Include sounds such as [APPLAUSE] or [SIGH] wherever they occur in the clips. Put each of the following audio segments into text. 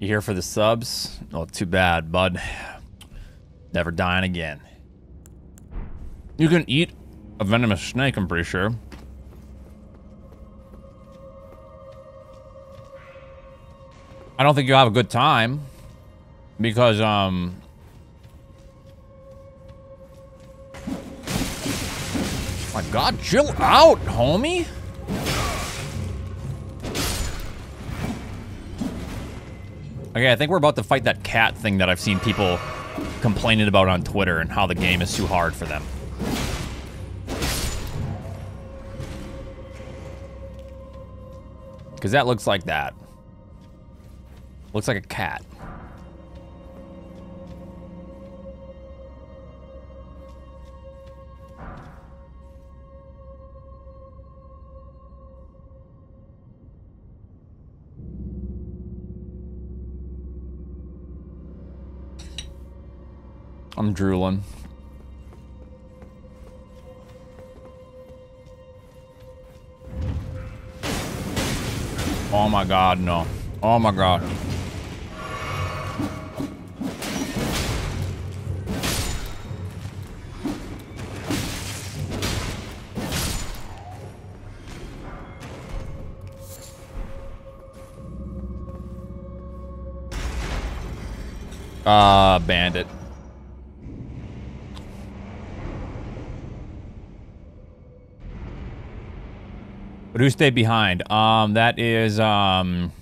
You here for the subs? Oh, too bad, bud. Never dying again. You can eat a venomous snake, I'm pretty sure. I don't think you'll have a good time. Because, um... My god, chill out, homie! Okay, I think we're about to fight that cat thing that I've seen people complaining about on Twitter and how the game is too hard for them. Because that looks like that. Looks like a cat. I'm drooling. Oh my god, no. Oh my god. Uh, bandit. Who stayed behind? Um, that is, um...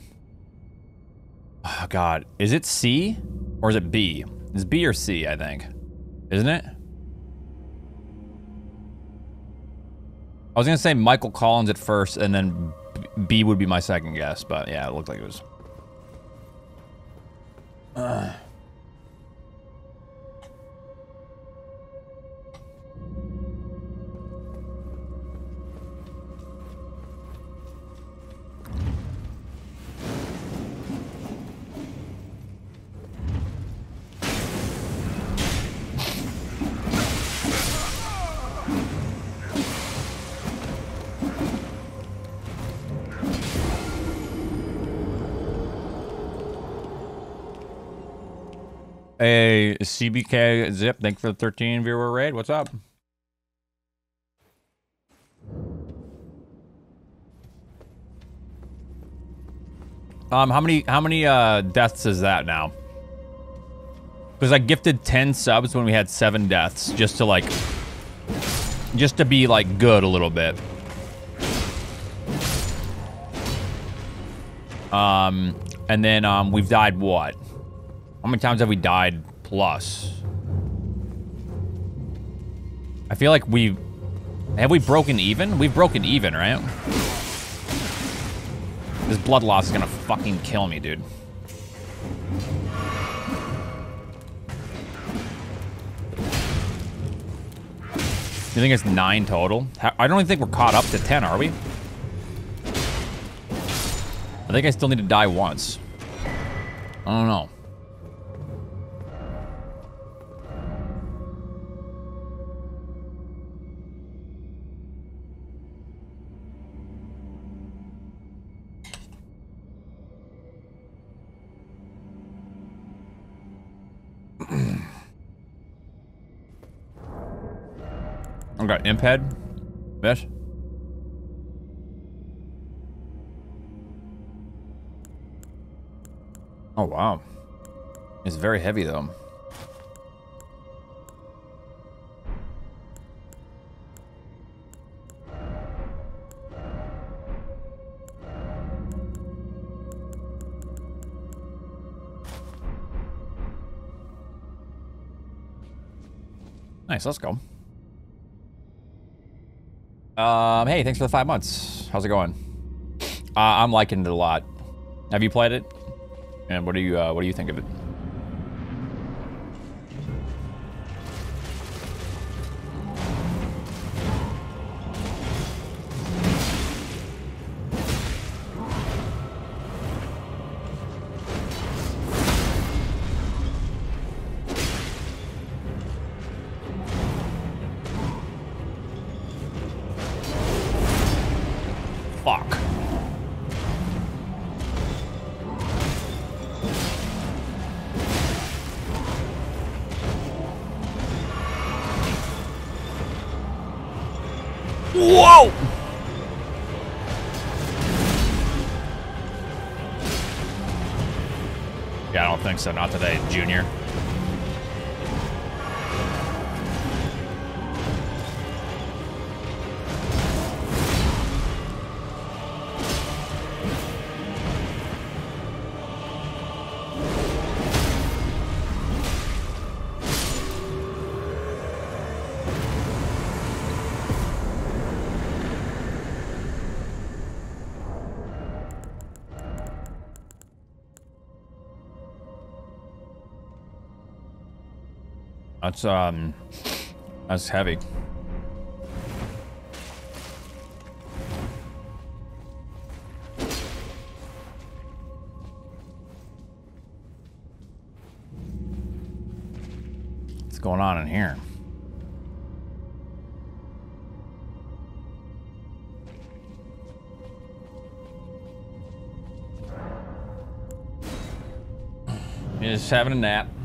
Oh, God. Is it C? Or is it B? It's B or C, I think. Isn't it? I was gonna say Michael Collins at first, and then B would be my second guess, but yeah, it looked like it was. Uh. CBK Zip, thank you for the 13 viewer raid. What's up? Um, how many how many uh deaths is that now? Because I gifted 10 subs when we had seven deaths, just to like, just to be like good a little bit. Um, and then um, we've died what? How many times have we died plus? I feel like we... Have we broken even? We've broken even, right? This blood loss is gonna fucking kill me, dude. You think it's nine total? I don't even think we're caught up to 10, are we? I think I still need to die once. I don't know. I got imp head. Mesh. Oh, wow. It's very heavy, though. Nice, let's go. Um, hey, thanks for the five months. How's it going? Uh, I'm liking it a lot. Have you played it? And what do you uh, what do you think of it? Think so. Not today, That's um, that's heavy. What's going on in here? Just having a nap.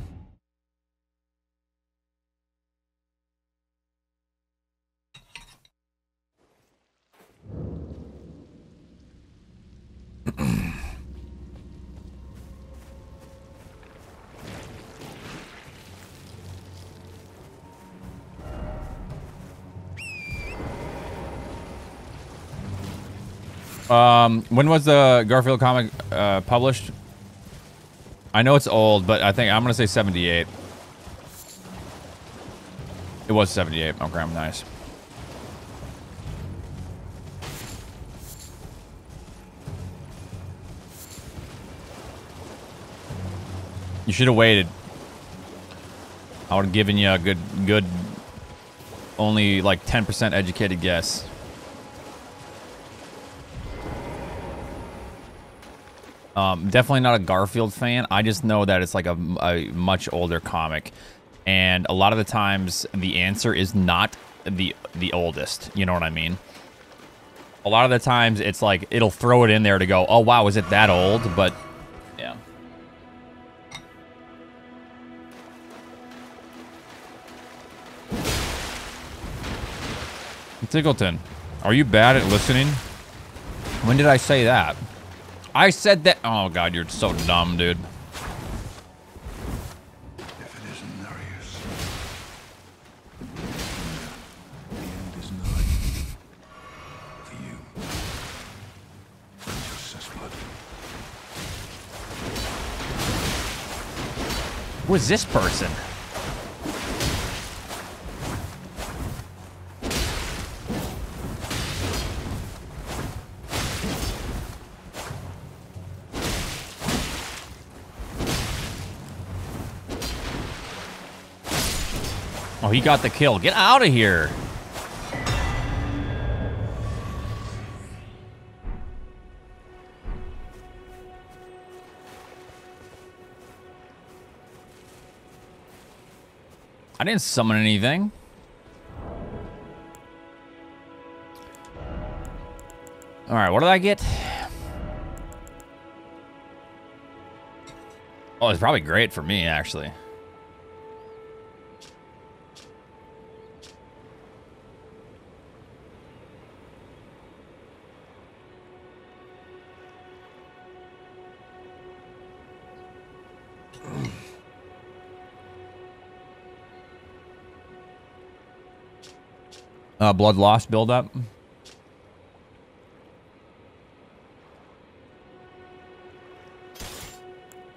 Um, when was the Garfield comic uh, published? I know it's old, but I think I'm gonna say 78. It was 78. Okay, I'm nice. You should have waited. I would have given you a good, good, only like 10% educated guess. Um, definitely not a Garfield fan. I just know that it's like a, a, much older comic, and a lot of the times the answer is not the the oldest. You know what I mean? A lot of the times it's like it'll throw it in there to go, oh wow, is it that old? But yeah. Tickleton, are you bad at listening? When did I say that? I said that. Oh god, you're so dumb, dude. If it isn't Nerijus, the end is nigh for you and your Who is this person? He got the kill. Get out of here. I didn't summon anything. All right, what did I get? Oh, it's probably great for me, actually. Uh, blood loss buildup.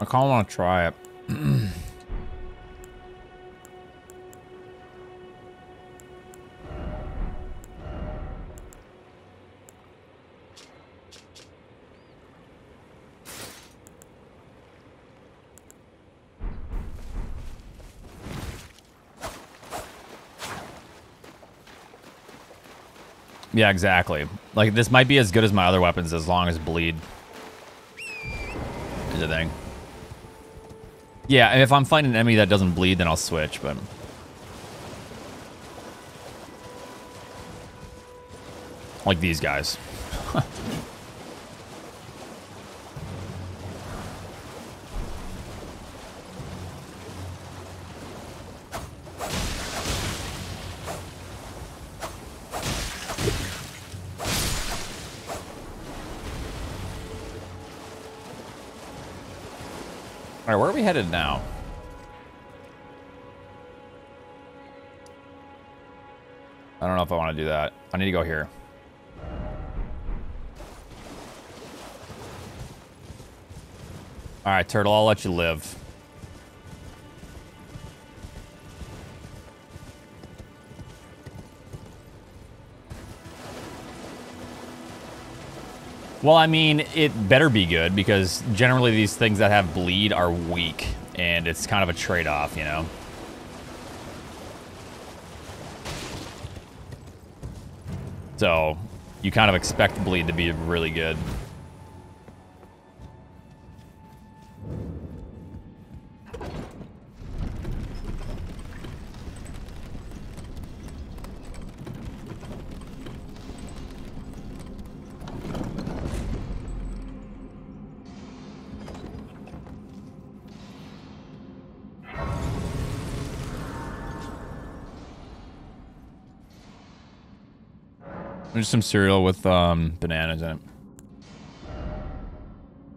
I kind of want to try it. [CLEARS THROAT] Yeah, exactly. Like, this might be as good as my other weapons as long as bleed. Is a thing. Yeah, if I'm fighting an enemy that doesn't bleed, then I'll switch, but... Like these guys. Headed now? I don't know if I want to do that. I need to go here. All right, Turtle, I'll let you live. Well, I mean, it better be good because generally these things that have bleed are weak and it's kind of a trade-off, you know? So, you kind of expect bleed to be really good. Some cereal with um, bananas in it.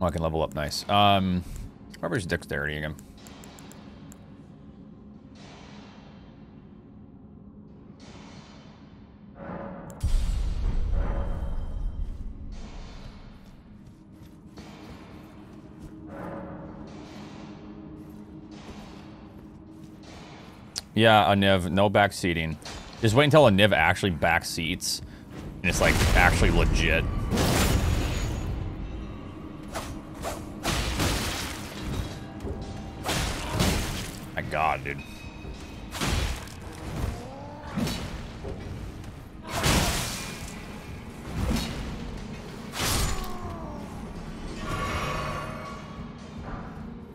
Oh, I can level up nice. Um, where's dexterity again? Yeah, a Niv, no back seating. Just wait until a Niv actually back seats and it's like actually legit. My god, dude.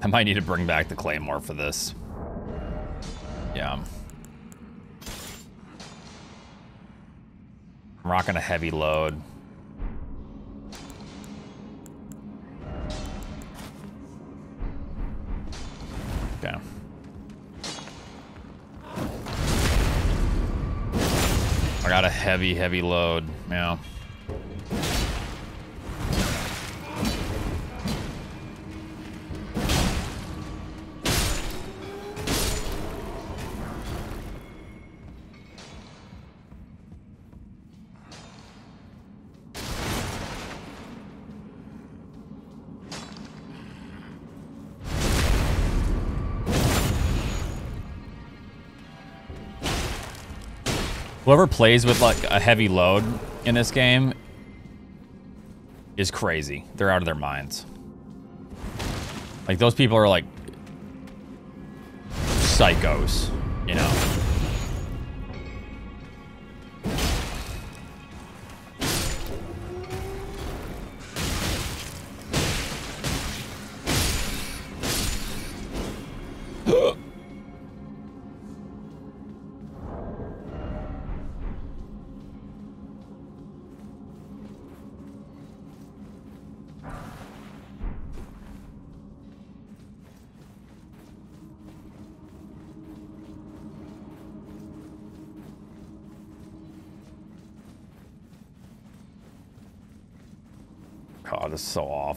I might need to bring back the Claymore for this. Yeah. I'm rocking a heavy load. Okay. I got a heavy, heavy load. Yeah. Whoever plays with like a heavy load in this game is crazy. They're out of their minds. Like those people are like psychos, you know.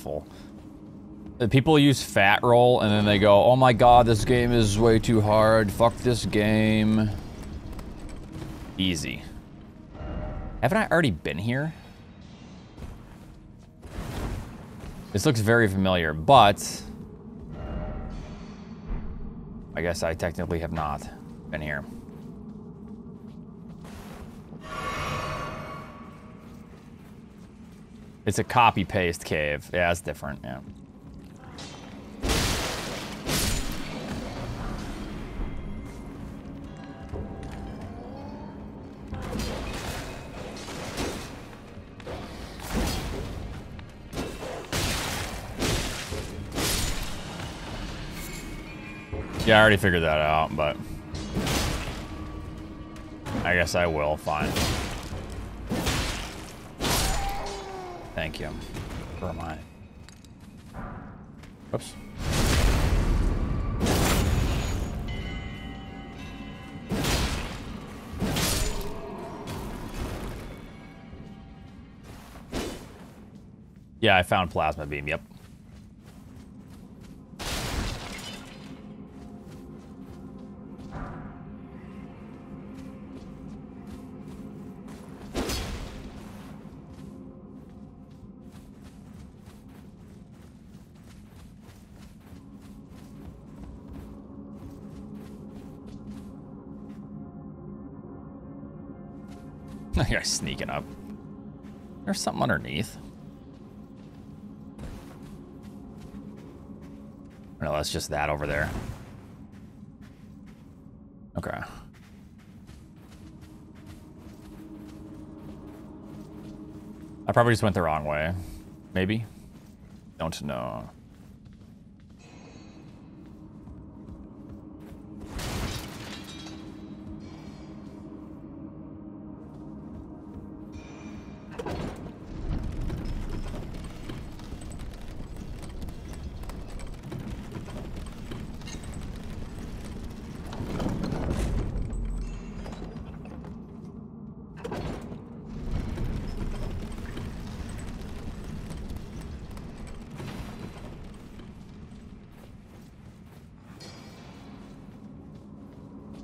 Awful. People use fat roll and then they go, oh my god, this game is way too hard. Fuck this game. Easy. Haven't I already been here? This looks very familiar, but... I guess I technically have not been here. It's a copy-paste cave. Yeah, it's different, yeah. Yeah, I already figured that out, but... I guess I will, fine. Where am I? Oops. Yeah, I found plasma beam, yep. Sneaking up. There's something underneath. No, that's just that over there. Okay. I probably just went the wrong way. Maybe? Don't know.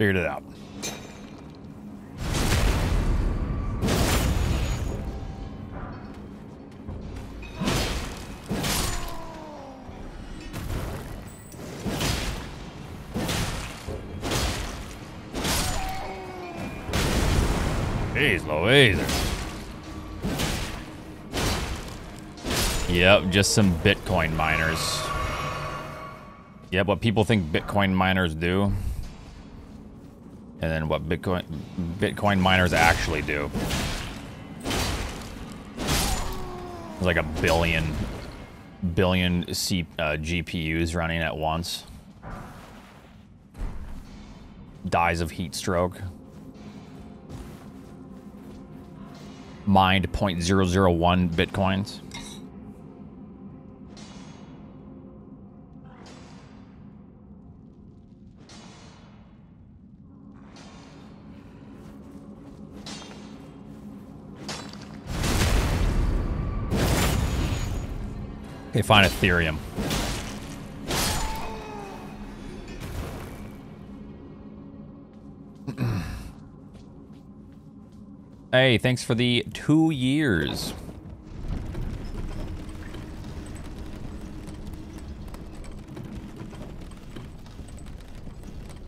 Figured it out. Jeez Louise. Yep, just some Bitcoin miners. Yep, what people think Bitcoin miners do and then what Bitcoin Bitcoin miners actually do. There's like a billion billion C, uh, GPUs running at once. Dies of heat stroke. Mined 0.001 bitcoins. Okay, fine, Ethereum. [CLEARS THROAT] hey, thanks for the two years.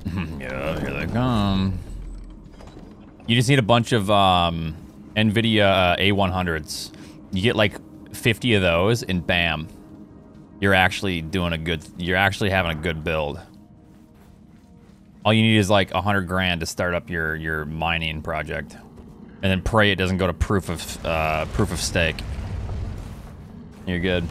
[LAUGHS] yeah, here they come. You just need a bunch of um, NVIDIA uh, A100s. You get like 50 of those and bam, you're actually doing a good, you're actually having a good build. All you need is like a hundred grand to start up your, your mining project. And then pray it doesn't go to proof of, uh, proof of stake. You're good.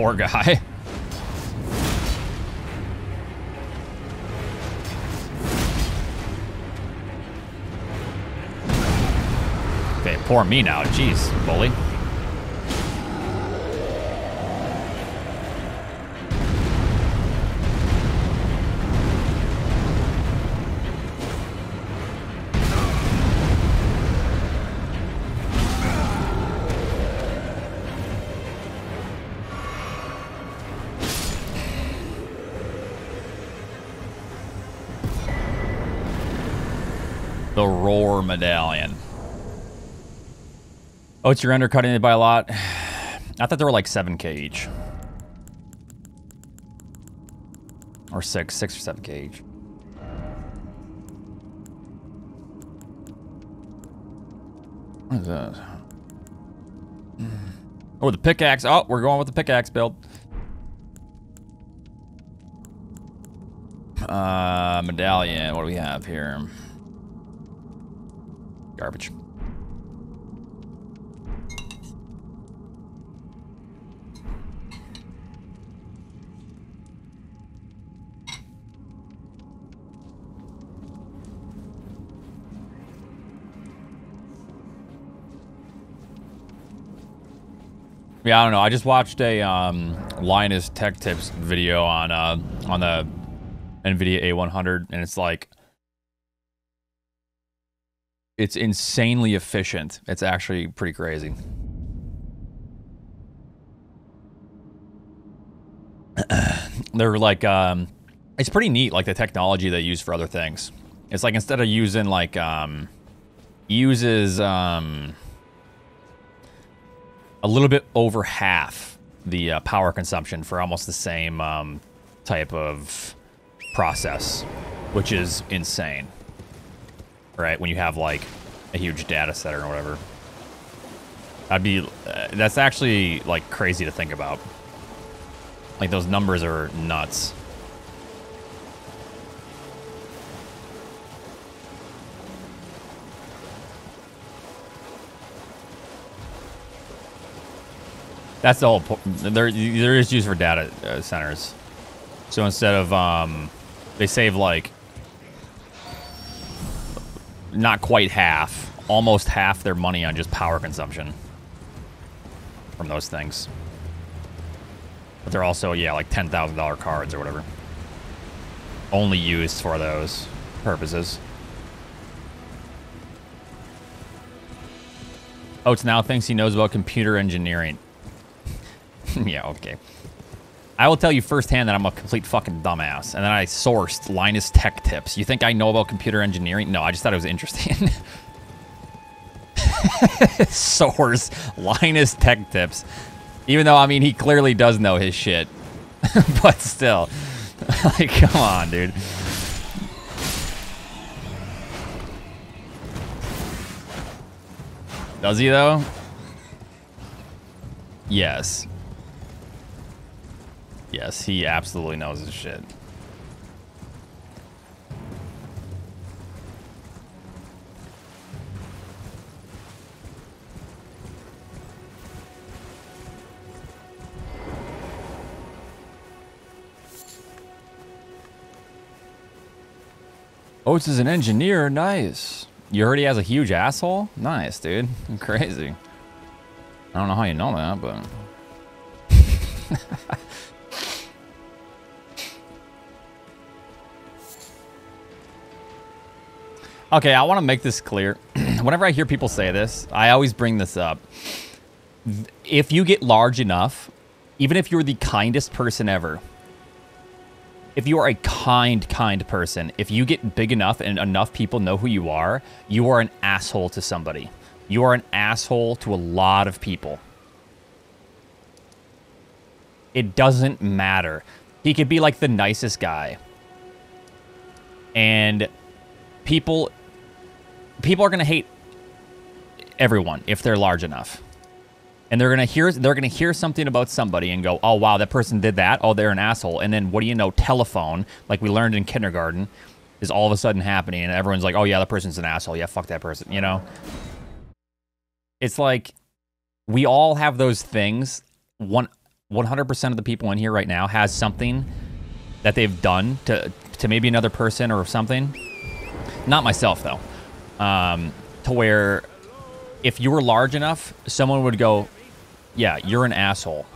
Poor guy. [LAUGHS] Okay, poor me now. Jeez, bully. Oh, it's you're undercutting it by a lot. [SIGHS] I thought there were like 7k each. Or 6, 6 or 7k each. What is that? Oh, the pickaxe. Oh, we're going with the pickaxe build. Uh, medallion. What do we have here? Garbage. Yeah, I don't know. I just watched a um, Linus Tech Tips video on uh, on the NVIDIA A100, and it's like it's insanely efficient. It's actually pretty crazy. [CLEARS THROAT] they're like um, it's pretty neat, like the technology they use for other things. It's like instead of using like um, uses um, a little bit over half the uh, power consumption for almost the same um, type of process, which is insane. Right when you have like a huge data center or whatever. I'd be, uh, that's actually like crazy to think about. Like those numbers are nuts. That's the whole point. They're, used for data uh, centers. So instead of, um, they save like, not quite half, almost half their money on just power consumption from those things. But they're also, yeah, like $10,000 cards or whatever. Only used for those purposes. Oates now thinks he knows about computer engineering. [LAUGHS] yeah, okay. I will tell you firsthand that I'm a complete fucking dumbass. And then I sourced Linus Tech Tips. You think I know about computer engineering? No, I just thought it was interesting. [LAUGHS] Source Linus Tech Tips. Even though, I mean, he clearly does know his shit. [LAUGHS] but still. like, come on, dude. Does he, though? Yes. Yes, he absolutely knows his shit. Oates is an engineer. Nice. You heard he has a huge asshole? Nice, dude. [LAUGHS] Crazy. I don't know how you know that, but... [LAUGHS] Okay, I want to make this clear. [CLEARS THROAT] Whenever I hear people say this, I always bring this up. If you get large enough, even if you're the kindest person ever, if you are a kind, kind person, if you get big enough and enough people know who you are, you are an asshole to somebody. You are an asshole to a lot of people. It doesn't matter. He could be like the nicest guy. And people people are going to hate everyone if they're large enough. And they're gonna hear they're gonna hear something about somebody and go, oh wow, that person did that. Oh, they're an asshole. And then what do you know? Telephone, like we learned in kindergarten, is all of a sudden happening, and everyone's like, oh yeah, that person's an asshole. Yeah, fuck that person. You know. It's like we all have those things. One 100% of the people in here right now has something that they've done to to maybe another person or something. Not myself though um, to where if you were large enough, someone would go, yeah, you're an asshole.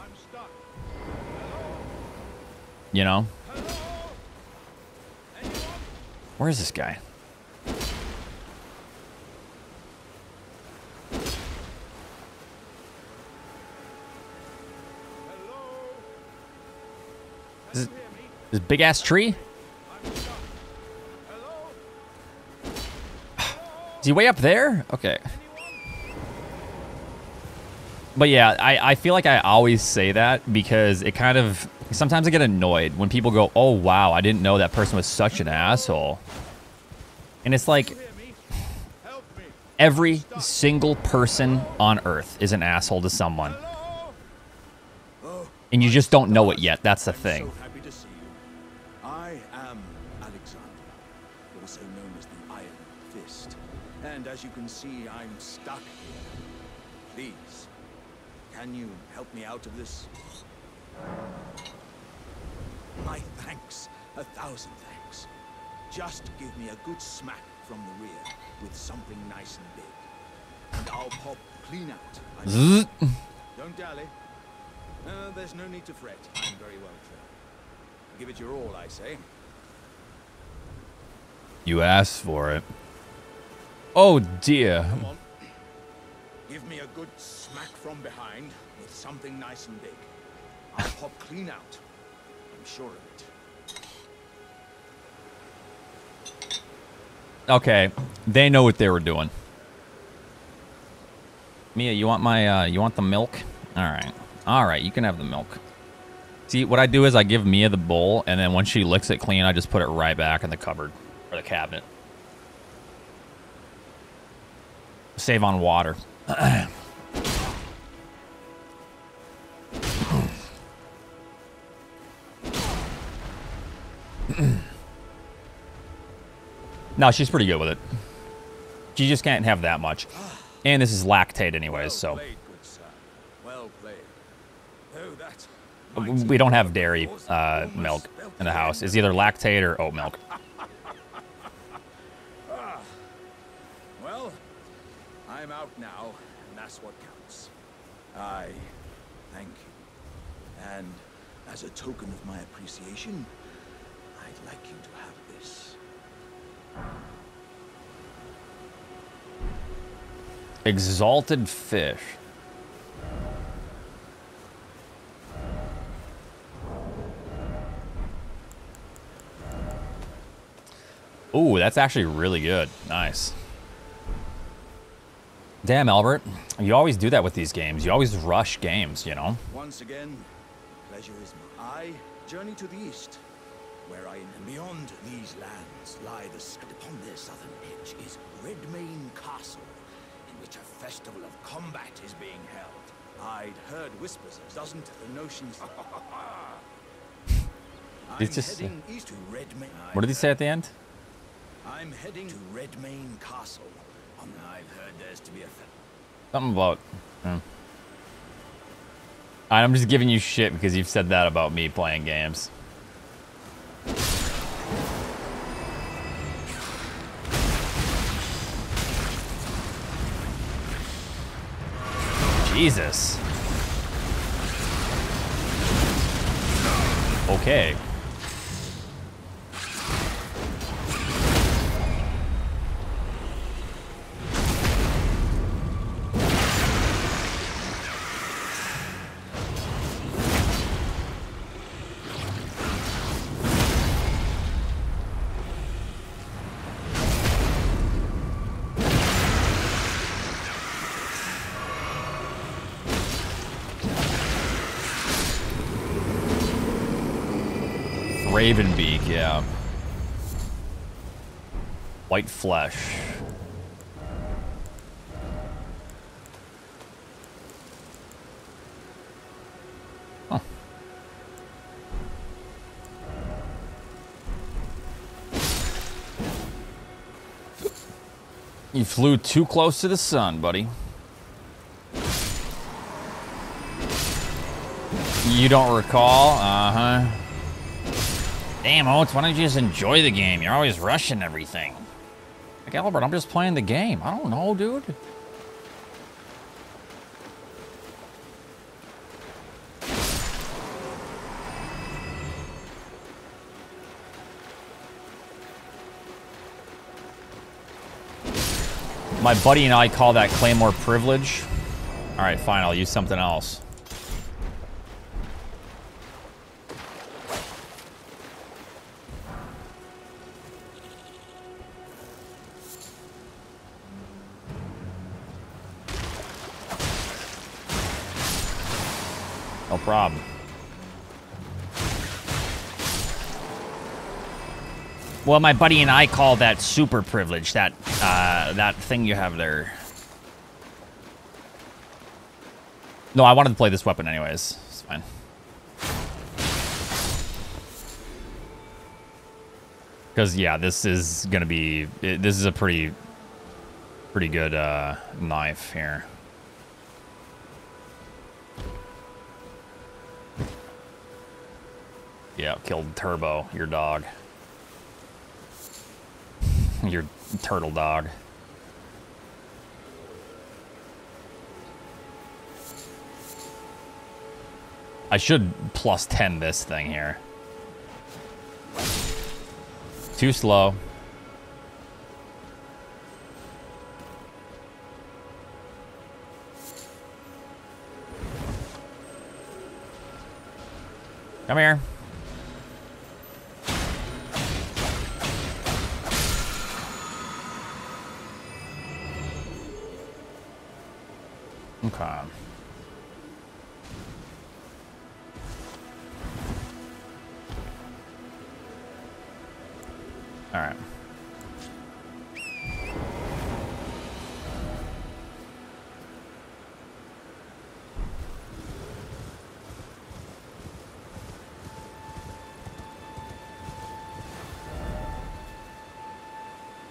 You know? Where is this guy? This, this big ass tree? Is he way up there? Okay. But yeah, I, I feel like I always say that because it kind of... Sometimes I get annoyed when people go, oh, wow, I didn't know that person was such an asshole. And it's like... Every single person on Earth is an asshole to someone. And you just don't know it yet. That's the thing. As you can see, I'm stuck here. Please, can you help me out of this? My thanks. A thousand thanks. Just give me a good smack from the rear with something nice and big. And I'll pop clean out. Don't dally. Uh, there's no need to fret. I'm very well trained. Give it your all, I say. You asked for it. Oh dear. Give me a good smack from behind with something nice and big. I'll [LAUGHS] pop clean out. I'm sure of it. Okay, they know what they were doing. Mia, you want my, uh, you want the milk? All right. All right, you can have the milk. See, what I do is I give Mia the bowl, and then when she licks it clean, I just put it right back in the cupboard or the cabinet. Save on water. [CLEARS THROAT] no, she's pretty good with it. She just can't have that much. And this is Lactaid anyways, so. Well played, good sir. Well played. Oh, We don't have dairy uh, milk in the house. It's either Lactaid or oat milk. I'm out now, and that's what counts. I thank you. And as a token of my appreciation, I'd like you to have this. Exalted Flesh. Ooh, that's actually really good. Nice. Damn, Albert. You always do that with these games. You always rush games, you know? Once again, pleasure is mine. I journey to the east, where I and beyond these lands lie the and upon their southern edge is Redmane Castle, in which a festival of combat is being held. I'd heard whispers, of doesn't the notions. [LAUGHS] I'm It's just- uh, heading east to Redmane. What did he say at the end? I'm heading to Redmane Castle. I've heard there's to be a. Something about. hmm. I'm just giving you shit because you've said that about me playing games. Jesus. Okay. White flesh. You flew too close to the sun, buddy. You don't recall? Uh-huh. Damn, Oates, why don't you just enjoy the game? You're always rushing everything. Albert, I'm just playing the game. I don't know, dude. My buddy and I call that Claymore privilege. All right, fine, I'll use something else. Problem. Well, my buddy and I call that super privilege. That uh, that thing you have there. No, I wanted to play this weapon anyways. It's fine. Because yeah, this is gonna be. This is a pretty, pretty good uh, knife here. Yeah, killed Turbo, your dog. your turtle dog. I should plus 10 this thing here. Too slow. Come here. Okay. All right.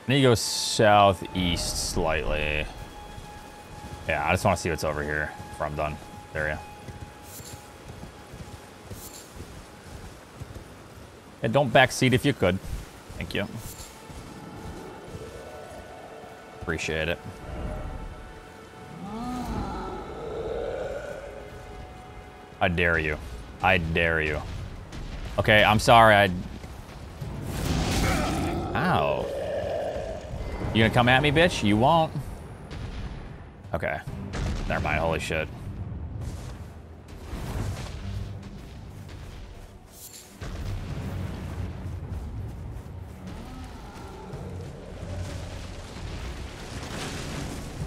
need to go southeast slightly. Yeah, I just want to see what's over here before I'm done. There you Yeah, don't backseat if you could. Thank you. Appreciate it. I dare you. I dare you. Okay, I'm sorry. I. Ow. You gonna come at me, bitch? You won't. Okay. Never mind. Holy shit.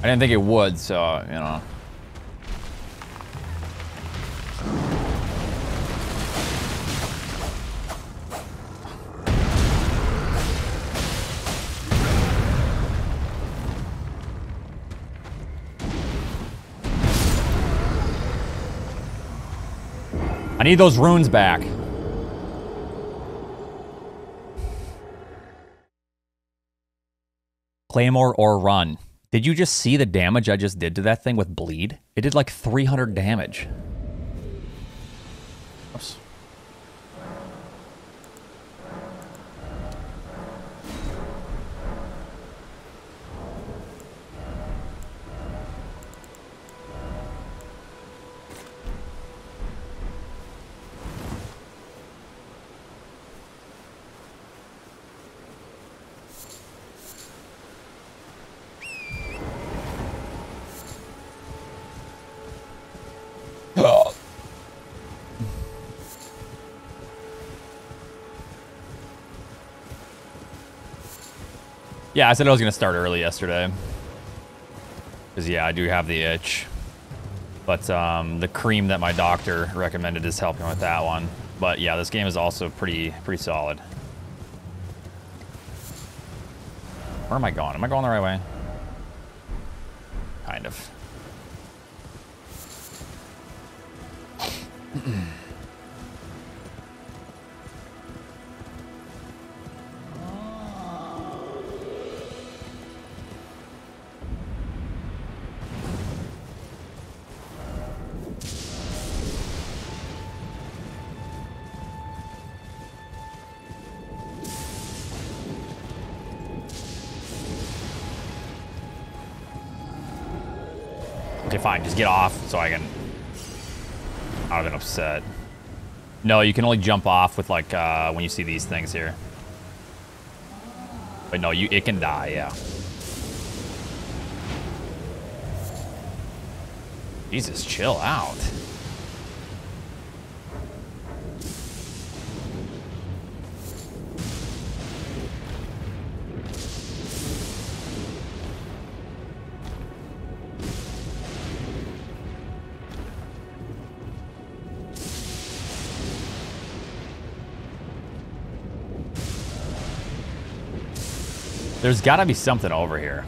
I didn't think it would, so, you know. Need those runes back. Claymore or run. Did you just see the damage I just did to that thing with bleed? It did like 300 damage. Yeah, I said I was going to start early yesterday. Because, yeah, I do have the itch. But um, the cream that my doctor recommended is helping with that one. But, yeah, this game is also pretty, pretty solid. Where am I going? Am I going the right way? Get off so I can... I have been upset. No, you can only jump off with, like, uh, when you see these things here. But no, you it can die, yeah. Jesus, chill out. There's got to be something over here.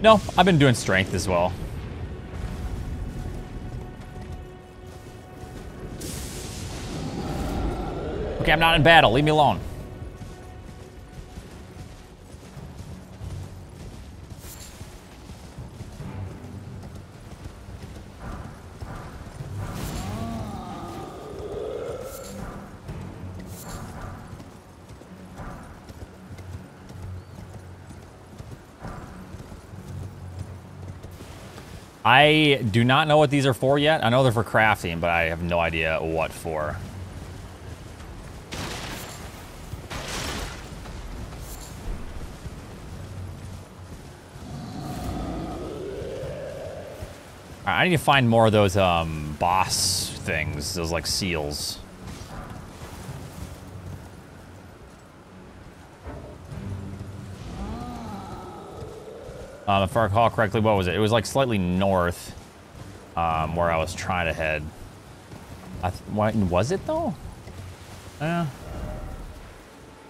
No, I've been doing strength as well. Okay, I'm not in battle. Leave me alone. I do not know what these are for yet. I know they're for crafting, but I have no idea what for. I need to find more of those um, boss things, those like seals. Um, if I recall correctly, what was it? It was like slightly north um, where I was trying to head. I what, was it though? Yeah.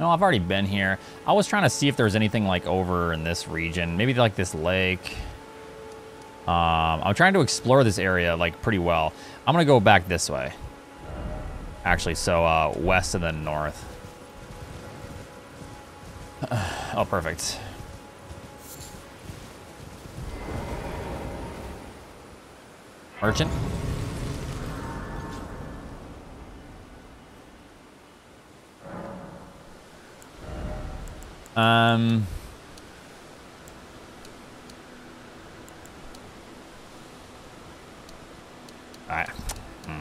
No, I've already been here. I was trying to see if there was anything like over in this region. Maybe like this lake. Um, I'm trying to explore this area like pretty well. I'm gonna go back this way. Actually, so uh, west and then north. [SIGHS] oh, perfect. Merchant. Um... Alright. Hmm.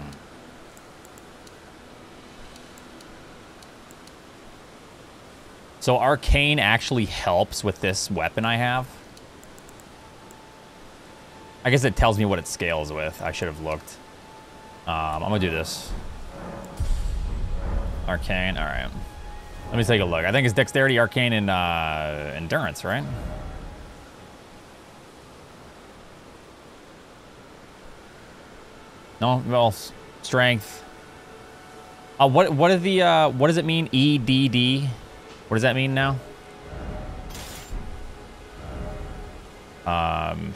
So arcane actually helps with this weapon I have? I guess it tells me what it scales with. I should have looked. Um, I'm gonna do this. Arcane, all right. Let me take a look. I think it's dexterity, arcane, and uh, endurance, right? No, well, strength. Uh, what what are the uh, what does it mean? EDD. What does that mean now? Um.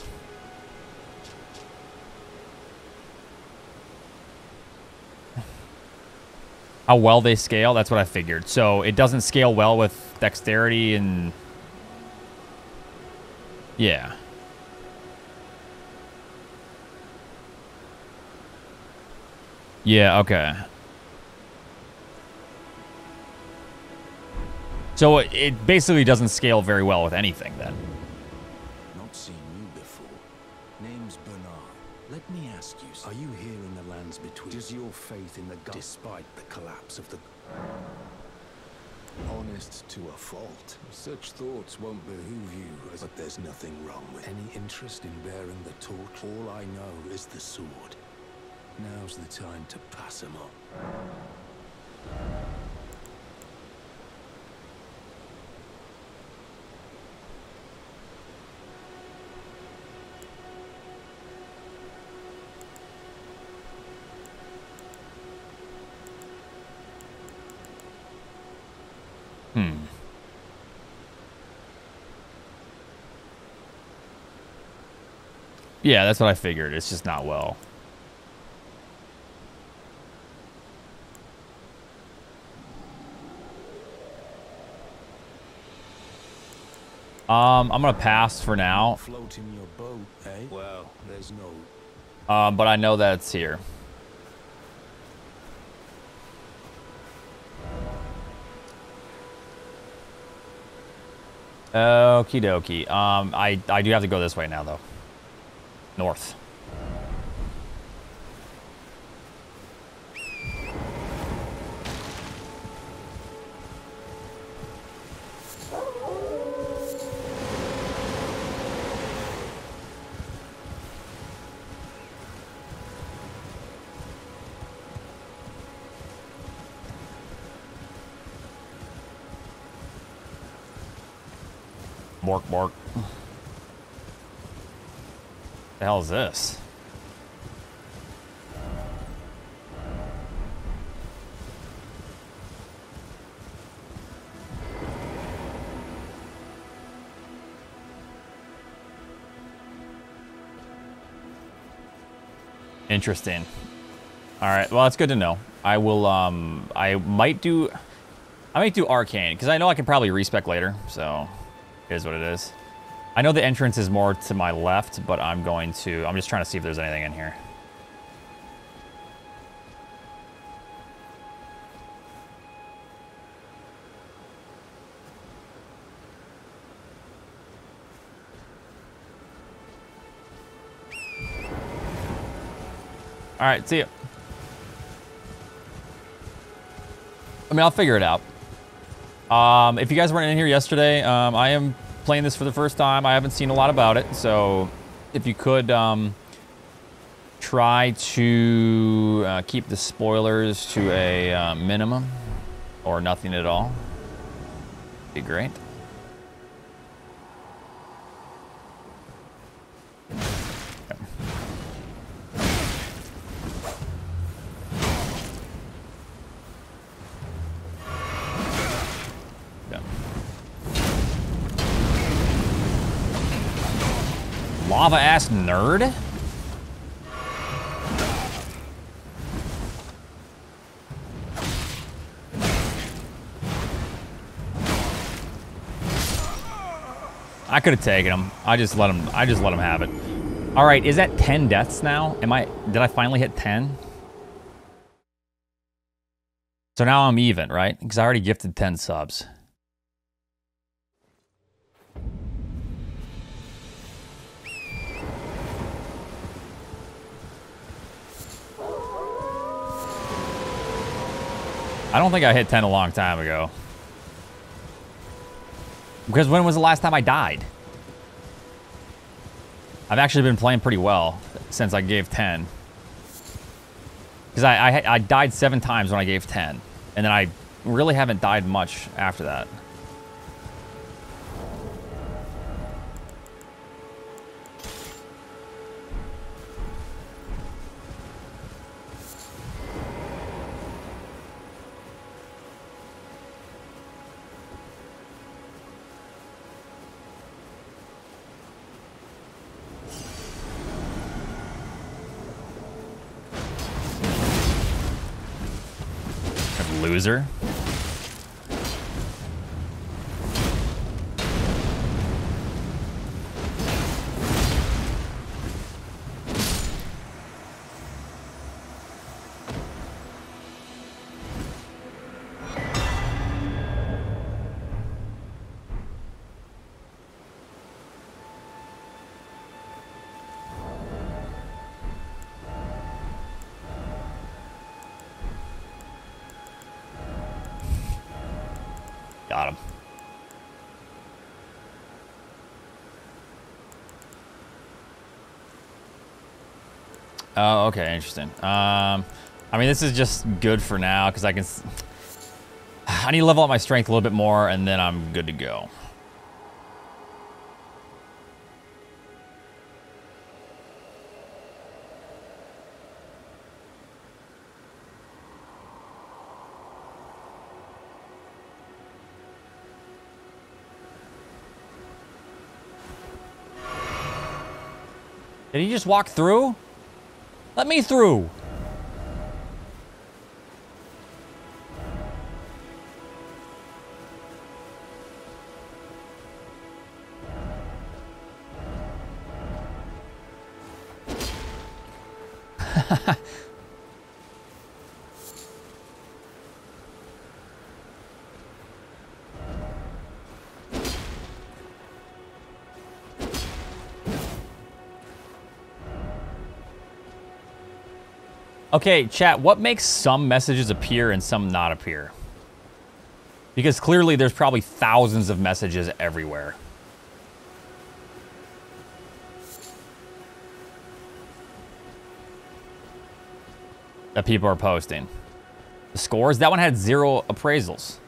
How well they scale, that's what I figured. So it doesn't scale well with dexterity and... Yeah. Yeah, okay. So it basically doesn't scale very well with anything then. Are you here in the lands between? Does your faith in the god, despite the collapse of the... Honest to a fault. Such thoughts won't behoove you, as but there's nothing wrong with any interest in bearing the torch. All I know is the sword. Now's the time to pass him on. Hmm. Yeah, that's what I figured. It's just not well. Um, I'm gonna pass for now. Floating your boat, eh? Well, there's no. Um, but I know that it's here. Okie dokie. Um, I, I do have to go this way now, though. North. Is this? Interesting. All right. Well, that's good to know. I will. Um. I might do. I might do arcane because I know I can probably respec later. So is what it is. I know the entrance is more to my left, but I'm going to... I'm just trying to see if there's anything in here. All right, see you. I mean, I'll figure it out. Um, if you guys weren't in here yesterday, um, I am playing this for the first time. I haven't seen a lot about it, so if you could um, try to uh, keep the spoilers to a uh, minimum or nothing at all. Be great. Lava ass nerd? I could have taken him. I just let him. I just let him have it. All right, is that 10 deaths now? Am I? Did I finally hit 10? So now I'm even, right? Because I already gifted 10 subs. I don't think I hit 10 a long time ago. Because when was the last time I died? I've actually been playing pretty well since I gave 10. Because I, I, I died seven times when I gave 10. And then I really haven't died much after that. Okay, interesting. Um, I mean, this is just good for now because I can. I need to level up my strength a little bit more, and then I'm good to go. Did he just walk through? Let me through. [LAUGHS] Okay, chat, what makes some messages appear and some not appear? Because clearly there's probably thousands of messages everywhere. That people are posting. The scores, that one had zero appraisals.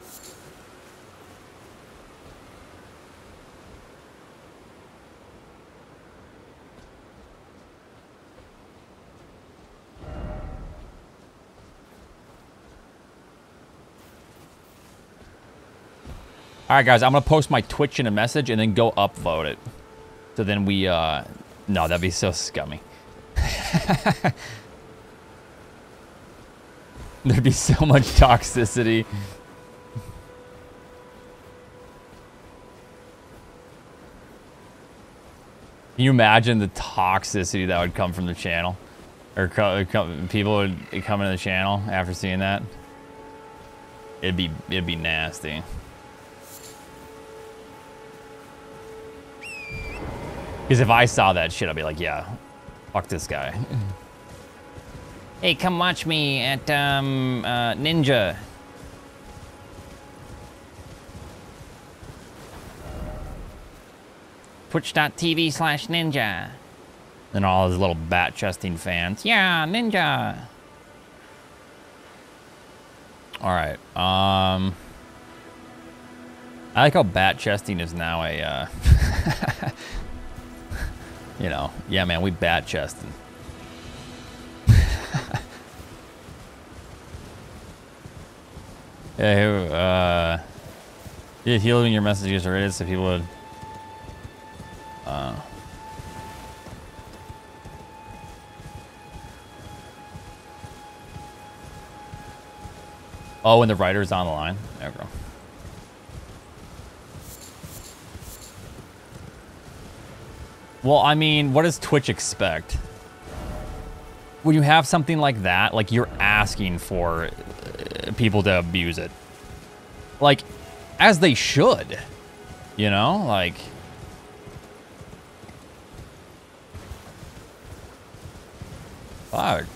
All right, guys, I'm going to post my Twitch in a message and then go upvote it. So then we, uh, no, that'd be so scummy. [LAUGHS] There'd be so much toxicity. Can you imagine the toxicity that would come from the channel? Or co people would come into the channel after seeing that? It'd be, it'd be nasty. Because if I saw that shit, I'd be like, yeah, fuck this guy. hey, come watch me at um, uh, Ninja. Twitch.tv slash ninja. And all his little bat chesting fans. Yeah, ninja. All right. Um, I like how bat chesting is now a, uh, [LAUGHS] you know, yeah, man, we bat chesting. [LAUGHS] yeah, uh, you healing your messages or already so people would, uh, Oh, and the writer's on the line. There we go. Well, I mean, what does Twitch expect? When you have something like that, like you're asking for uh, people to abuse it. Like, as they should. You know? Like... Fuck.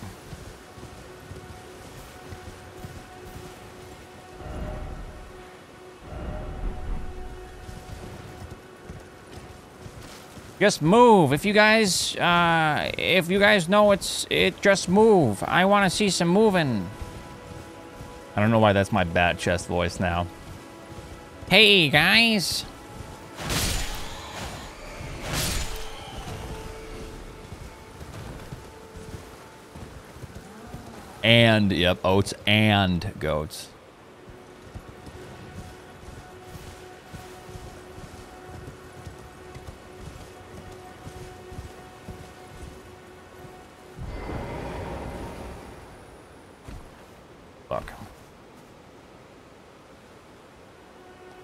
Just move. If you guys, uh, if you guys know it's, it just move. I want to see some moving. I don't know why that's my bat chest voice now. Hey, guys. And, yep, oats and goats.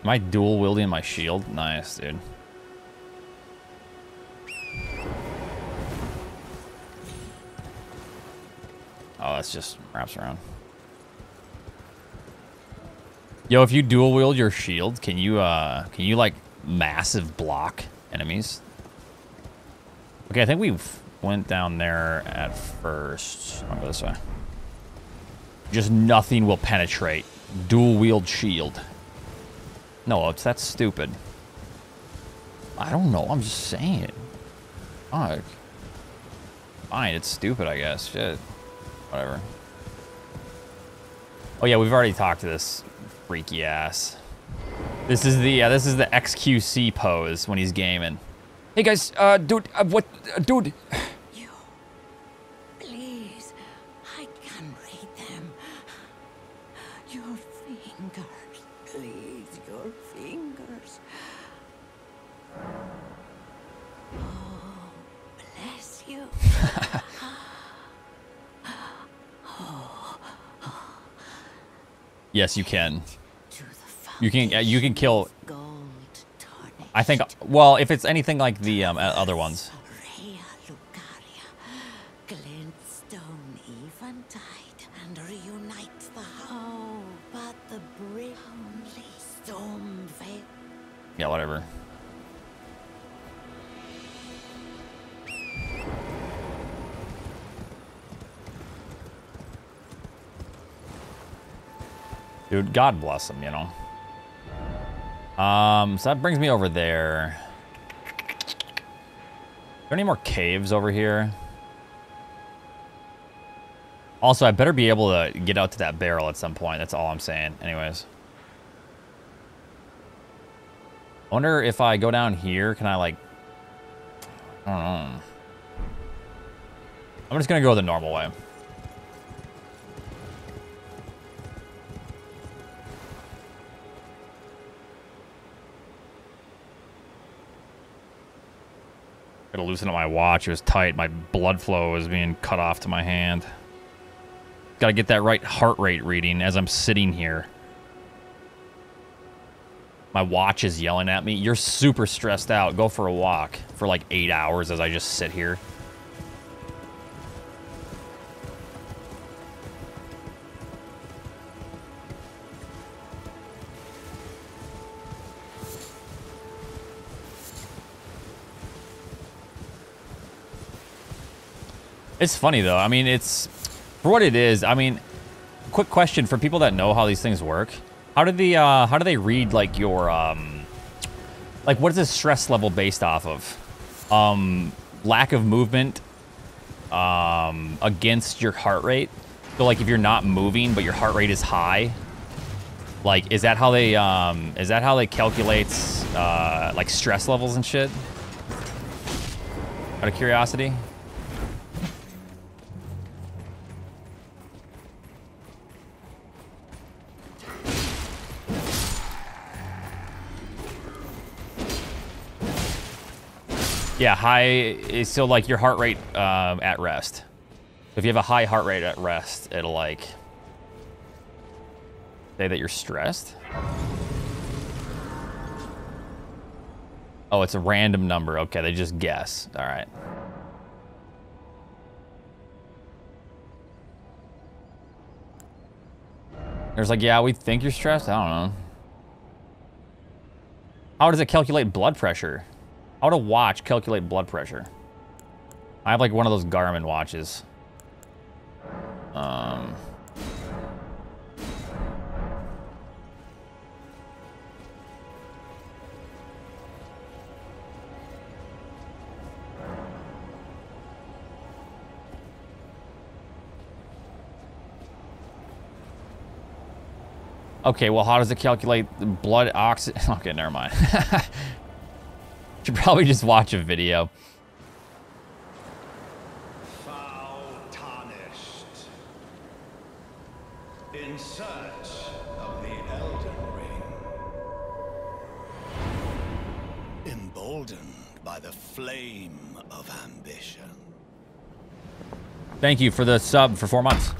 Am I dual wielding my shield? Nice, dude. Oh, that's just wraps around. Yo, if you dual wield your shield, can you uh can you like massive block enemies? Okay, I think we went down there at first. I'll go this way. Just nothing will penetrate. Dual wield shield. No, it's that's stupid. I don't know. I'm just saying. Fuck. Fine, it's stupid, I guess. Shit. Whatever. Oh yeah, we've already talked to this freaky ass. This is the yeah, this is the XQC pose when he's gaming. Hey guys, uh, dude, uh, what, uh, dude? Yes, you can. You can you can kill. I think. Well, if it's anything like the um, other ones. Yeah, whatever. Dude, God bless him, you know. Um, so that brings me over there. Are there any more caves over here? Also, I better be able to get out to that barrel at some point. That's all I'm saying. Anyways. I wonder if I go down here, can I, like... I don't know. I'm just going to go the normal way. Gotta loosen up my watch. It was tight. My blood flow was being cut off to my hand. Gotta get that right heart rate reading as I'm sitting here. My watch is yelling at me. You're super stressed out. Go for a walk for like eight hours as I just sit here. It's funny though. I mean, it's for what it is. I mean, quick question for people that know how these things work. How do the uh, how do they read like your um, like what is the stress level based off of? Um, lack of movement um, against your heart rate? So like if you're not moving but your heart rate is high, like is that how they um, is that how they calculates uh, like stress levels and shit? Out of curiosity. Yeah, high. Is so like your heart rate um, at rest. If you have a high heart rate at rest, it'll like say that you're stressed. Oh, it's a random number. Okay, they just guess. All right. There's like, yeah, we think you're stressed. I don't know. How does it calculate blood pressure? How to watch calculate blood pressure? I have like one of those Garmin watches. Um... Okay, well, how does it calculate blood oxygen? [LAUGHS] Okay, never mind. [LAUGHS] Should probably just watch a video. Foul tarnished. In search of the Elden Ring. Emboldened by the flame of ambition. Thank you for the sub for four months.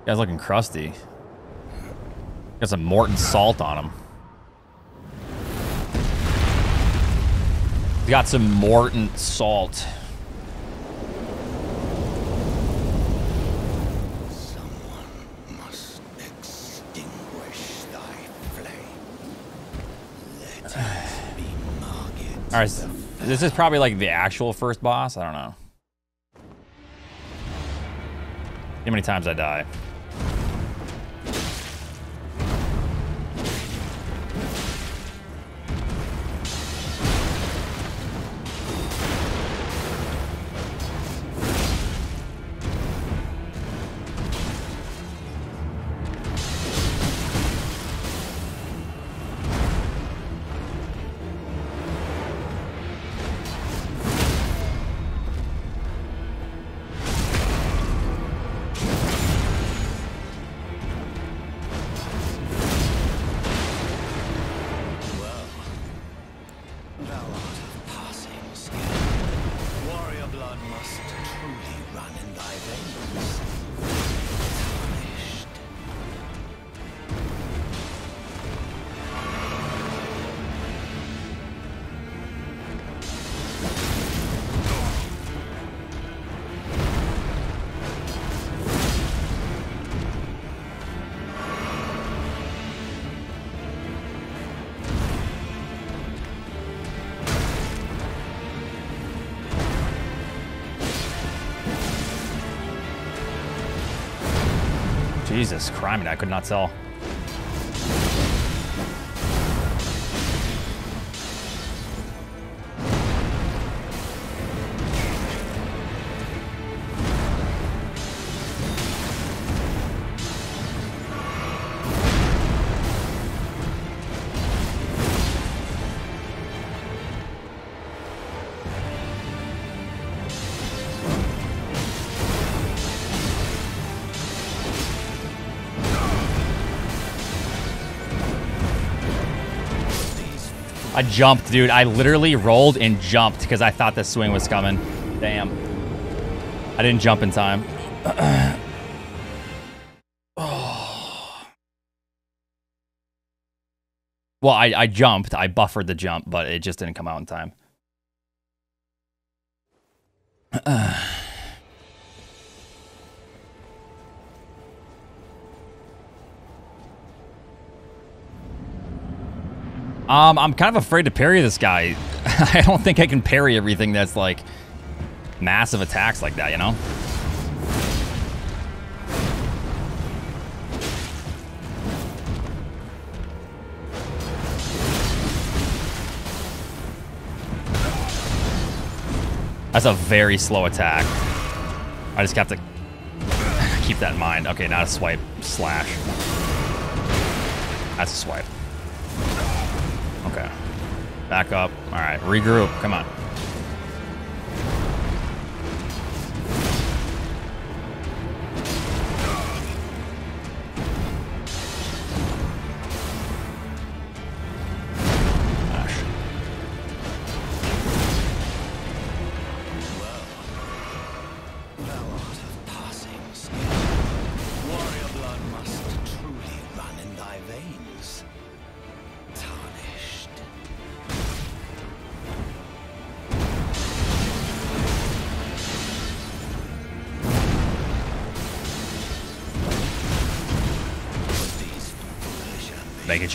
You Guy's looking crusty. Got some Morton salt on him. Got some Morton salt. Someone must extinguish thy flame. Let be [SIGHS] All right, this is probably like the actual first boss. I don't know. How many times I die? Jesus, crime! And I could not tell. I jumped, dude. I literally rolled and jumped because I thought the swing was coming. Damn. I didn't jump in time. [SIGHS] well, I, I jumped. I buffered the jump, but it just didn't come out in time. Um, I'm kind of afraid to parry this guy. [LAUGHS] I don't think I can parry everything that's like massive attacks like that, you know? That's a very slow attack. I just have to [LAUGHS] keep that in mind. Okay, not a swipe. Slash. That's a swipe. Okay. Back up. All right, regroup. Come on.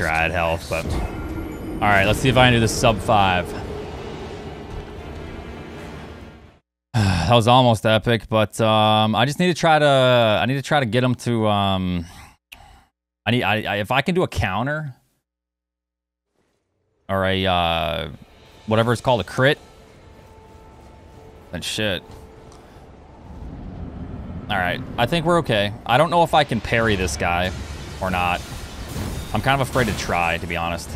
Had health, but... Alright, let's see if I can do this sub 5. [SIGHS] that was almost epic, but um, I just need to try to... I need to try to get him to... Um, I need... I, I, if I can do a counter... Or a... Uh, whatever it's called, a crit... Then shit. Alright, I think we're okay. I don't know if I can parry this guy or not. I'm kind of afraid to try, to be honest.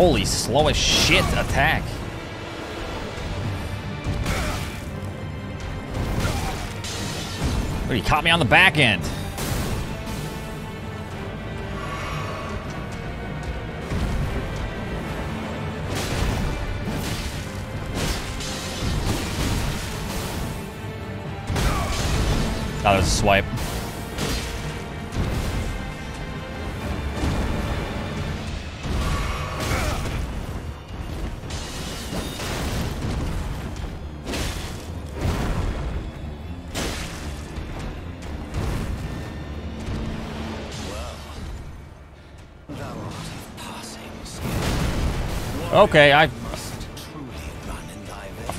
Holy slow as shit attack. He caught me on the back end. That was a swipe. Okay, I veins.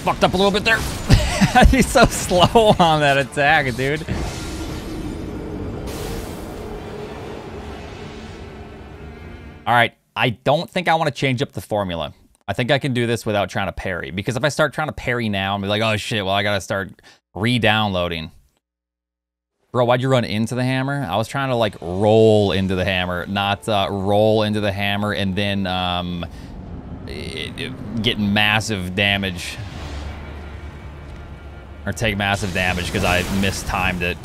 fucked up a little bit there. [LAUGHS] He's so slow on that attack, dude. All right, I don't think I want to change up the formula. I think I can do this without trying to parry. Because if I start trying to parry now, I'm like, oh shit, well, I gotta start re-downloading. Bro, why'd you run into the hammer? I was trying to like roll into the hammer, not uh, roll into the hammer and then um, it- it- get massive damage. Or take massive damage because I mistimed. It.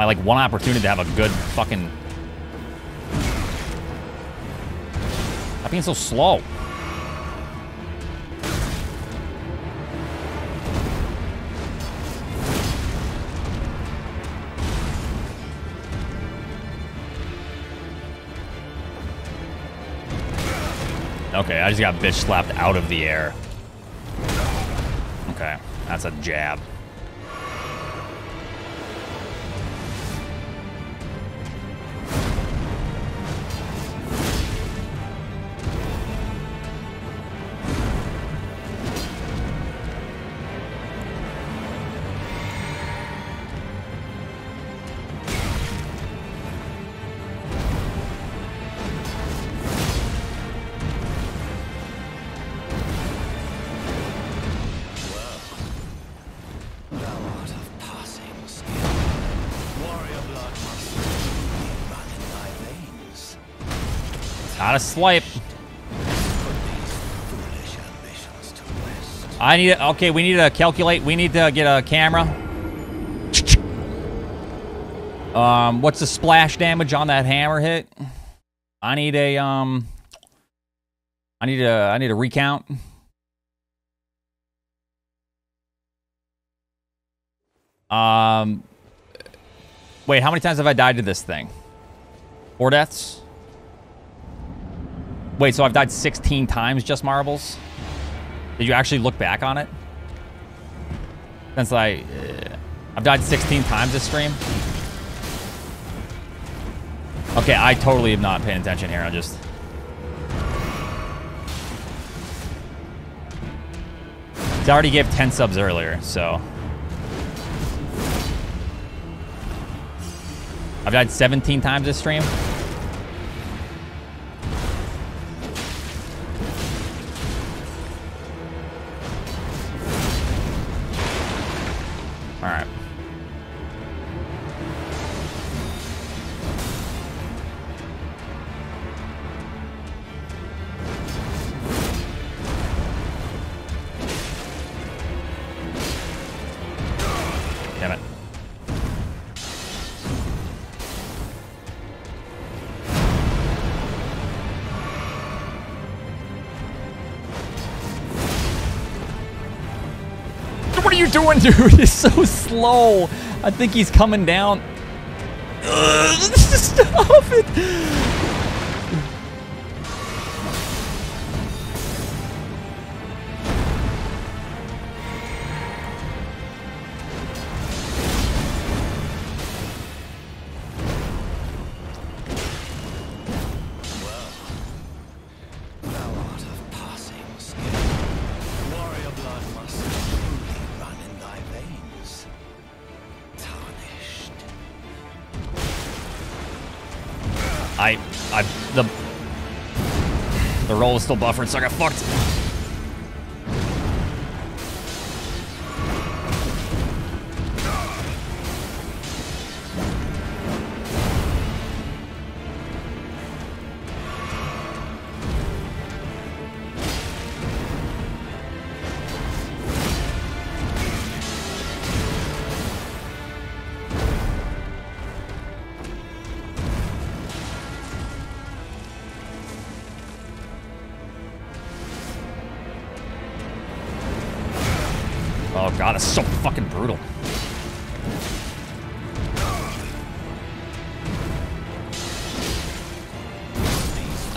My like one opportunity to have a good fucking. Stop being so slow. Okay, I just got bitch slapped out of the air. Okay, that's a jab. Got a swipe. To. I need. Okay, we need to calculate. We need to get a camera. Um, what's the splash damage on that hammer hit? I need a um. I need a. I need a recount. Um. Wait, how many times have I died to this thing? Four deaths. Wait, so I've died 16 times just marbles? Did you actually look back on it? Since I, uh, I've died 16 times this stream. Okay, I totally am not paying attention here. I'm just. I already gave 10 subs earlier, so. I've died 17 times this stream. [LAUGHS] dude? He's so slow. I think he's coming down. Ugh, [LAUGHS] Stop it. Still buffering, so I got fucked.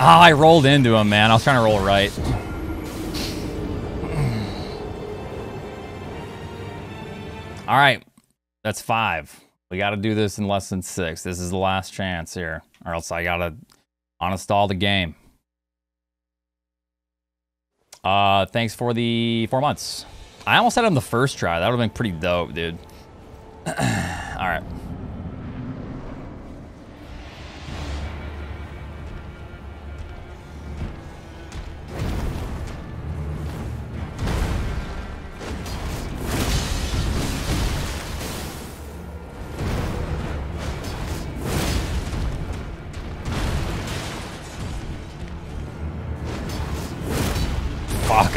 Ah, I rolled into him, man. I was trying to roll right. All right, that's five. We got to do this in less than six. This is the last chance here, or else I gotta uninstall the game. Uh, thanks for the four months. I almost had him the first try. That would have been pretty dope, dude. [CLEARS THROAT] All right.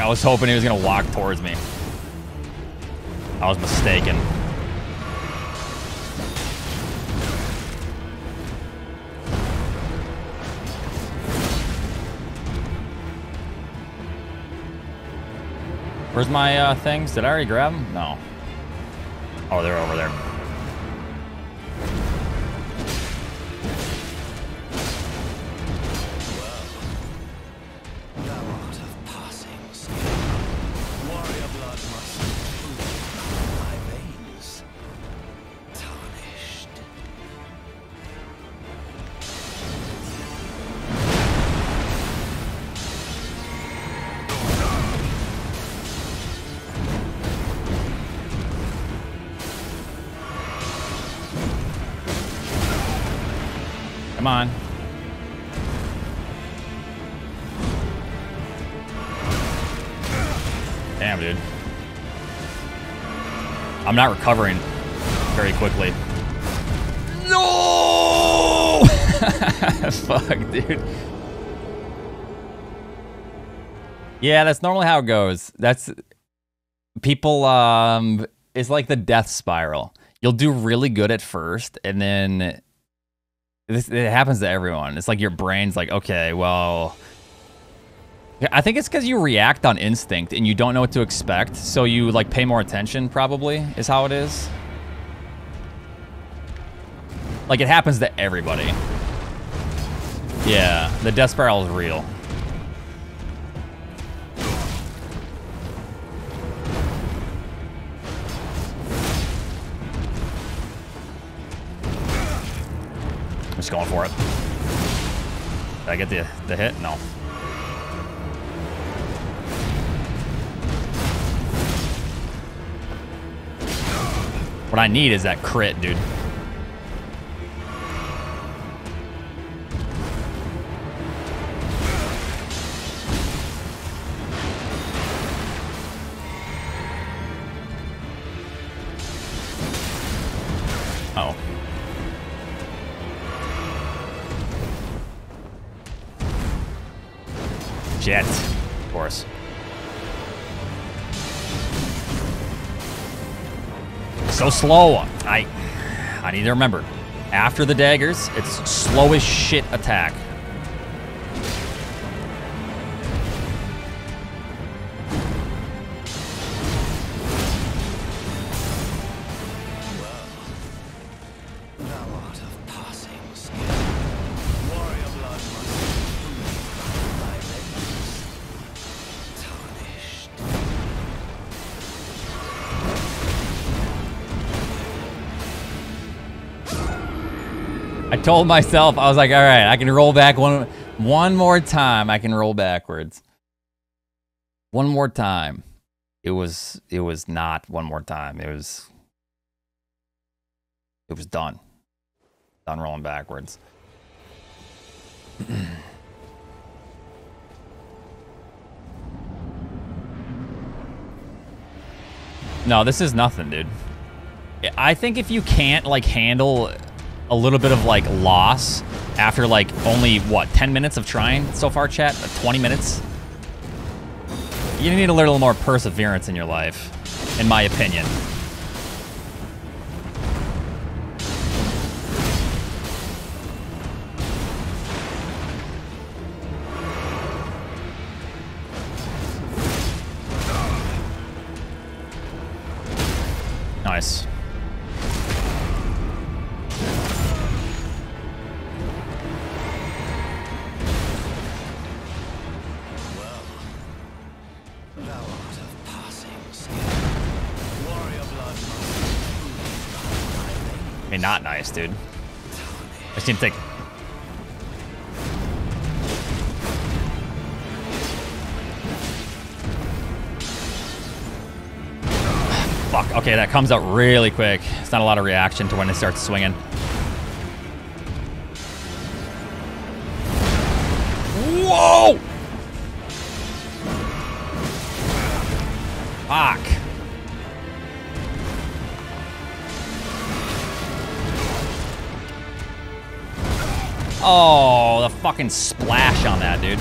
I was hoping he was gonna walk towards me. I was mistaken. Where's my uh, things? Did I already grab them? No. Oh, they're over there. Come on. Damn, dude. I'm not recovering very quickly. No! [LAUGHS] Fuck, dude. Yeah, that's normally how it goes. That's people um it's like the death spiral. You'll do really good at first and then this it happens to everyone. It's like your brain's like, "Okay, well, I think it's because you react on instinct and you don't know what to expect, so you like pay more attention. Probably is how it is. Like it happens to everybody. Yeah, the death spiral is real. Just going for it. Did I get the the hit? No. What I need is that crit, dude. Jet, of course. So slow. I I need to remember. After the daggers, it's slow as shit attack. Told myself, I was like, all right, I can roll back one one more time. I can roll backwards. One more time. It was it was not one more time. It was it was done. Done rolling backwards. [CLEARS THROAT] no, this is nothing, dude. I think if you can't like handle a little bit of like loss after like only what 10 minutes of trying so far chat? Uh, 20 minutes? You need a little more perseverance in your life in my opinion dude I just need to take Fuck, okay, that comes out really quick. It's not a lot of reaction to when it starts swinging. Whoa! Fuck. Oh, the fucking splash on that, dude.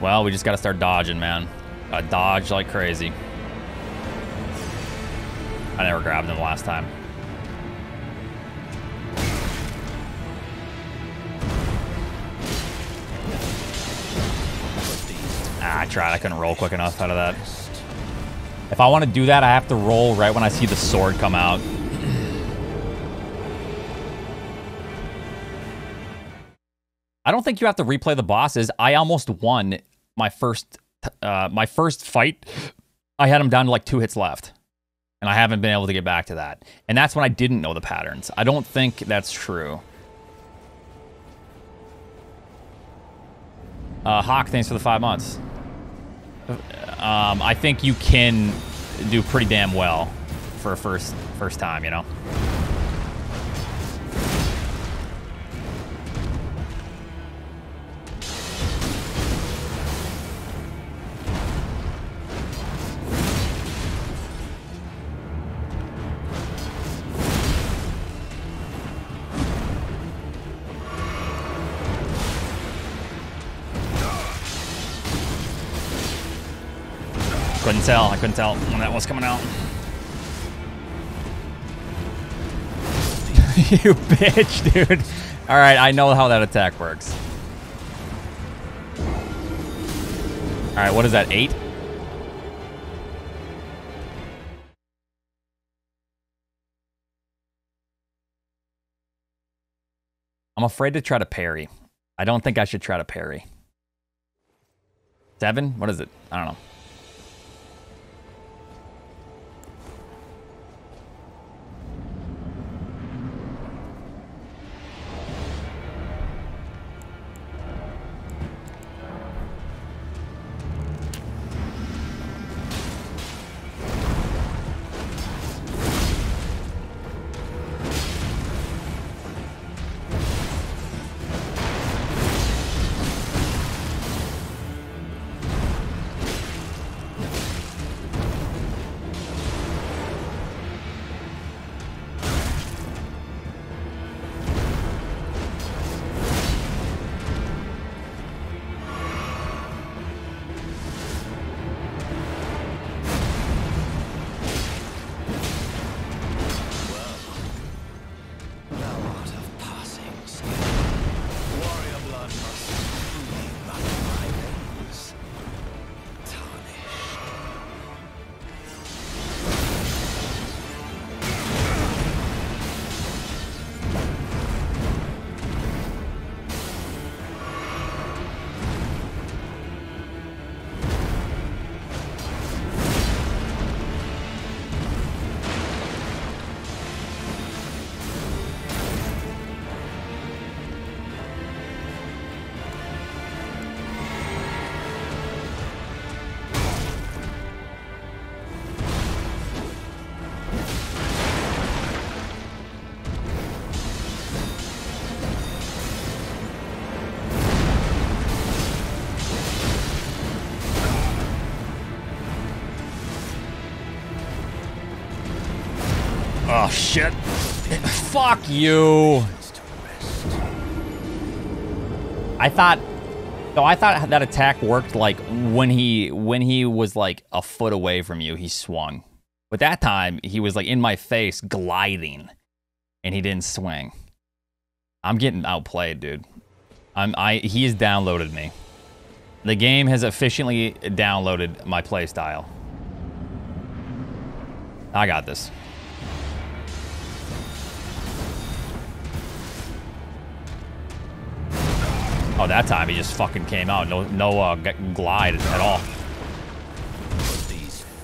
Well, we just gotta start dodging, man. Gotta dodge like crazy. I never grabbed him last time. Ah, I tried. I couldn't roll quick enough out of that. If I want to do that, I have to roll right when I see the sword come out. I don't think you have to replay the bosses. I almost won my first uh, my first fight. I had him down to like two hits left. And I haven't been able to get back to that. And that's when I didn't know the patterns. I don't think that's true. Uh, Hawk, thanks for the five months. Um, I think you can do pretty damn well for a first first time, you know. Tell. I couldn't tell when that was coming out. [LAUGHS] you bitch, dude. All right, I know how that attack works. All right, what is that, eight? I'm afraid to try to parry. I don't think I should try to parry. Seven? What is it? I don't know. Oh, shit. Fuck you. I thought... So I thought that attack worked like when he when he was like a foot away from you, he swung. But that time he was like in my face gliding and he didn't swing. I'm getting outplayed, dude. I'm I he has downloaded me. The game has efficiently downloaded my playstyle. I got this. Oh, that time he just fucking came out. No, no uh, glide at all.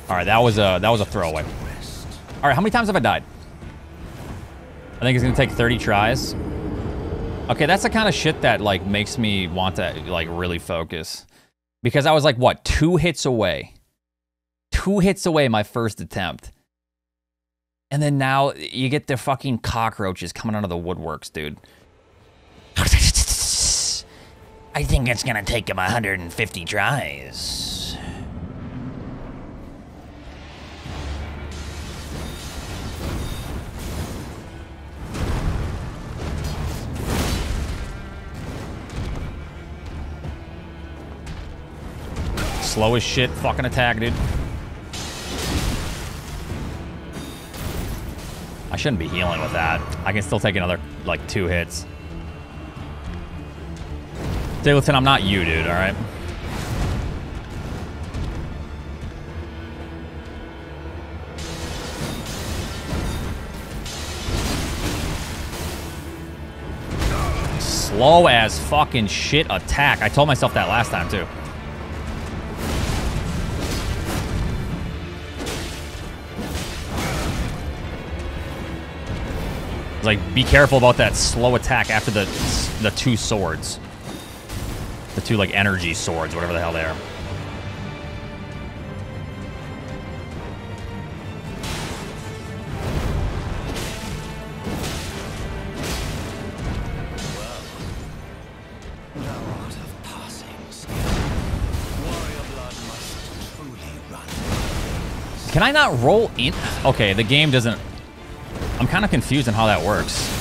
All right, that was a that was a throwaway. All right, how many times have I died? I think it's gonna take 30 tries. Okay, that's the kind of shit that like makes me want to like really focus, because I was like what two hits away, two hits away my first attempt, and then now you get the fucking cockroaches coming out of the woodworks, dude. I think it's gonna take him 150 tries. Slow as shit fucking attack, dude. I shouldn't be healing with that. I can still take another, like, two hits. Singleton, I'm not you, dude, alright? Slow as fucking shit attack. I told myself that last time, too. Like, be careful about that slow attack after the the two swords. The two, like, energy swords, whatever the hell they are. Can I not roll in? Okay, the game doesn't... I'm kind of confused on how that works.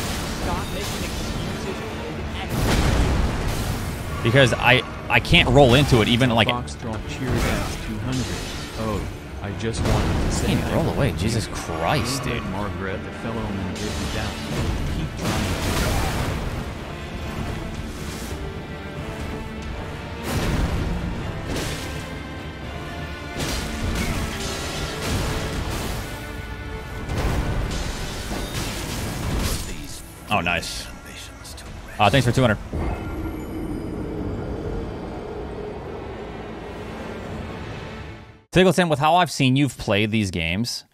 Because I I can't roll into it even like... Foxtrot Cheer Dance 200. Oh, I just wanted to say thank roll away. Jesus Christ, dude. Margaret, the fellow man did me down. Keep trying. Oh, nice. ambitions to rest. Uh, thanks for 200. Tiggleton, with how I've seen you've played these games,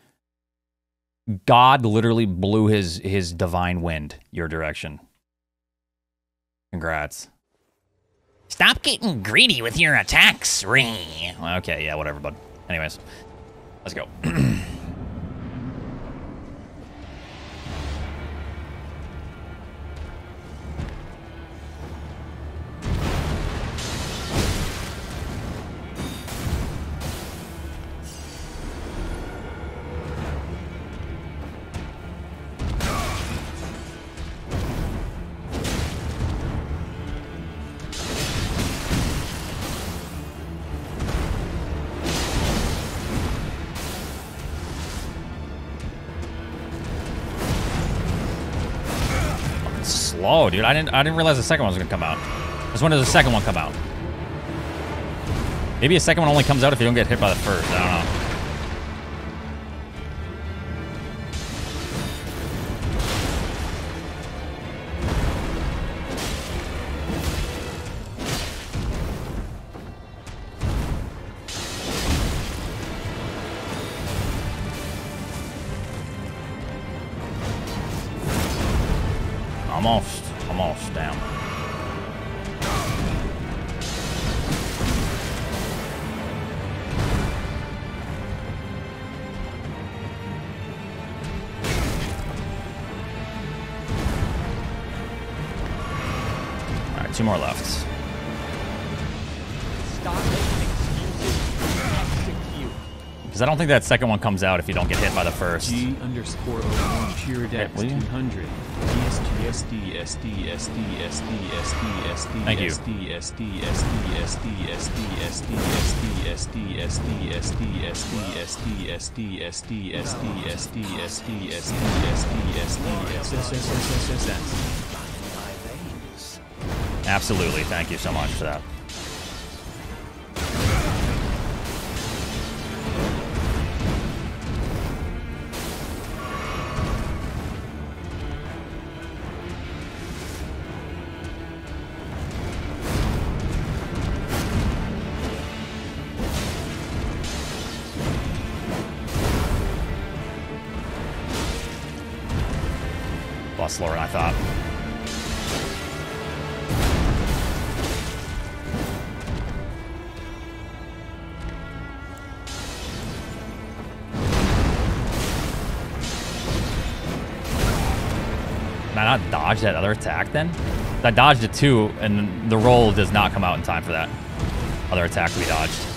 God literally blew his his divine wind your direction. Congrats. Stop getting greedy with your attacks, Ring. Okay, yeah, whatever, bud. Anyways, let's go. [CLEARS THROAT] Slow, dude. I didn't I didn't realize the second one was gonna come out. Just when does the second one come out? Maybe a second one only comes out if you don't get hit by the first. I don't know. Almost. Almost. Damn. Alright, two more left. Stop making excuses. Execute. Because I don't think that second one comes out if you don't get hit by the first. G underscore 01 cheer dex will you? 200. Thank you. Absolutely. Thank you so much for that. Dodge that other attack then? I dodged it too, and the roll does not come out in time for that other attack to be dodged.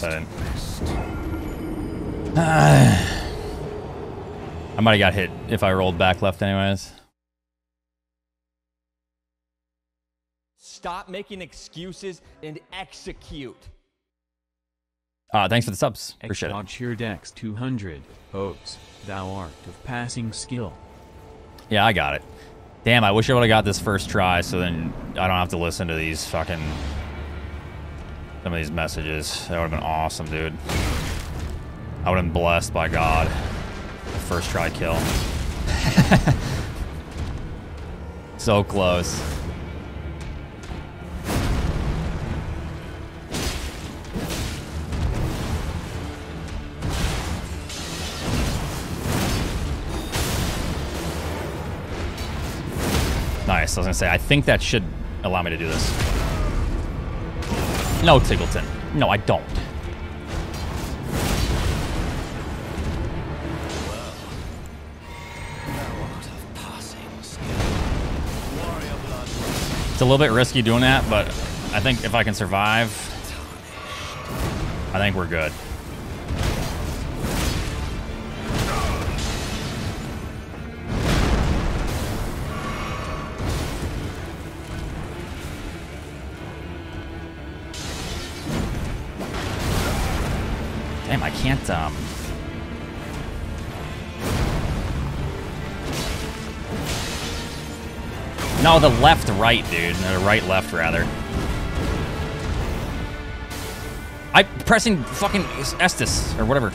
Back, but I guess I didn't. [SIGHS] I might have got hit if I rolled back left anyways. Stop making excuses and execute. Uh, thanks for the subs. Appreciate it. Xbox cheer dex 200. Hopes, thou art of passing skill. Yeah, I got it. Damn, I wish I would have got this first try so then I don't have to listen to these fucking... Some of these messages. That would have been awesome, dude. I would have been blessed by God. First try kill. [LAUGHS] so close. Nice. I was gonna say, I think that should allow me to do this. No, Tiggleton. No, I don't. It's a little bit risky doing that, but I think if I can survive, I think we're good. Can't, um... No, the left, right, dude. The right, left, rather. I pressing fucking Estus or whatever.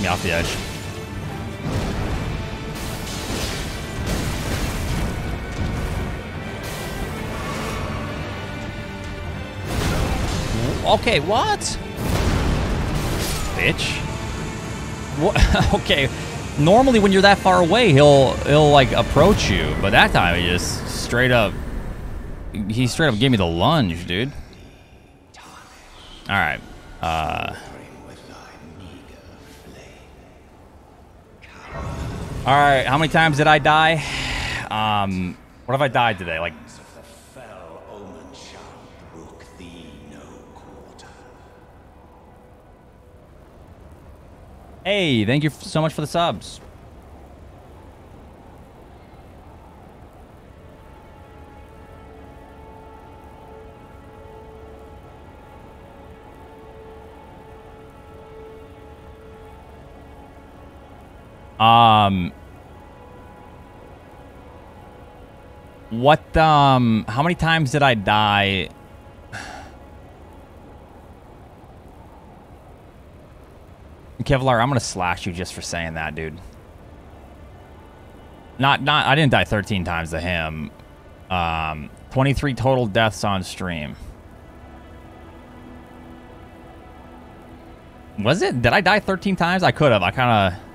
Me off the edge. Okay, what? Bitch. What? [LAUGHS] okay. Normally, when you're that far away, he'll he'll like approach you, but that time he just straight up. He straight up gave me the lunge, dude. All right. Uh. All right. How many times did I die? Um. What have I died today? Like. Hey, thank you so much for the subs. Um What um how many times did I die Kevlar, I'm gonna slash you just for saying that, dude. Not, not. I didn't die 13 times to him. Um, 23 total deaths on stream. Was it? Did I die 13 times? I could have. I kind of.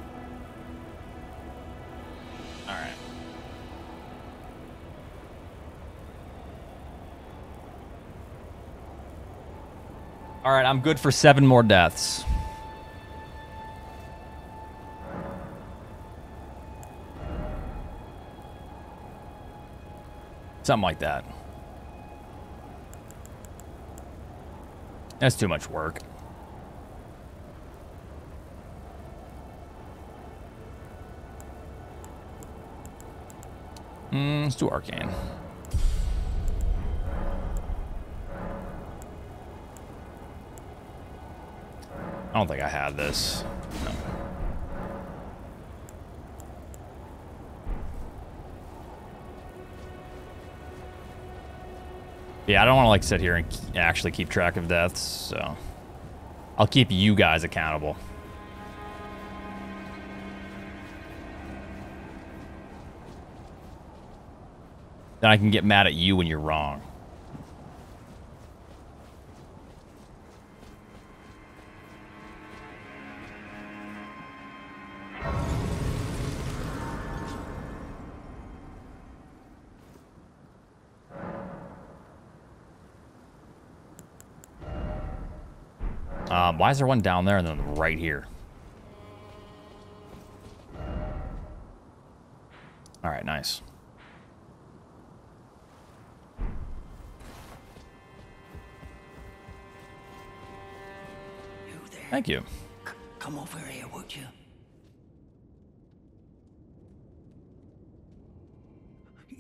All right. I'm good for seven more deaths. Something like that. That's too much work. Mm, let's do Arcane. I don't think I had this. No. Yeah, I don't want to like sit here and actually keep track of deaths, so I'll keep you guys accountable. Then I can get mad at you when you're wrong. Um, why is there one down there and then right here? All right, nice. Thank you. C- come over here, would you?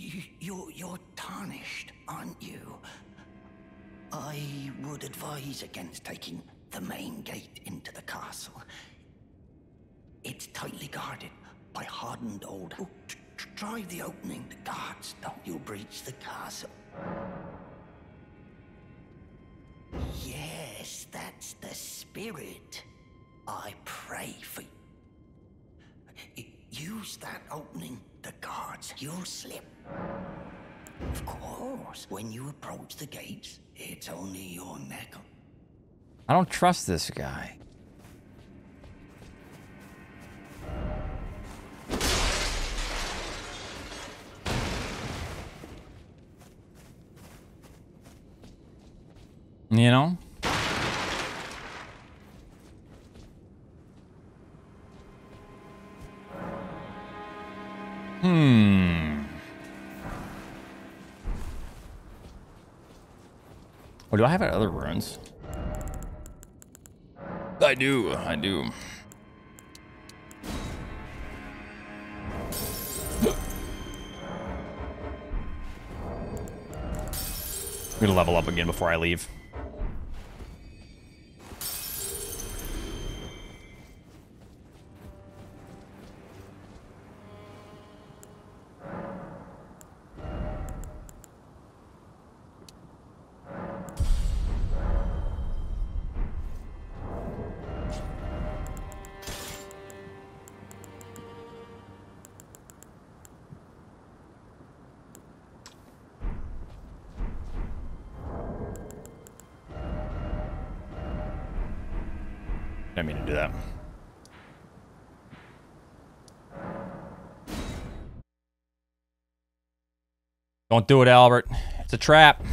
You, you're, you're tarnished, aren't you? I would advise against taking the main gate into the castle. It's tightly guarded by hardened old. Oh, try the opening. The guards don't. You'll breach the castle. Yes, that's the spirit. I pray for you. Use that opening. The guards, you'll slip. Of course, when you approach the gates, it's only your neck. I don't trust this guy. You know? Or do I have other runes? I do, I do. I'm gonna level up again before I leave. Don't do it, Albert. It's a trap.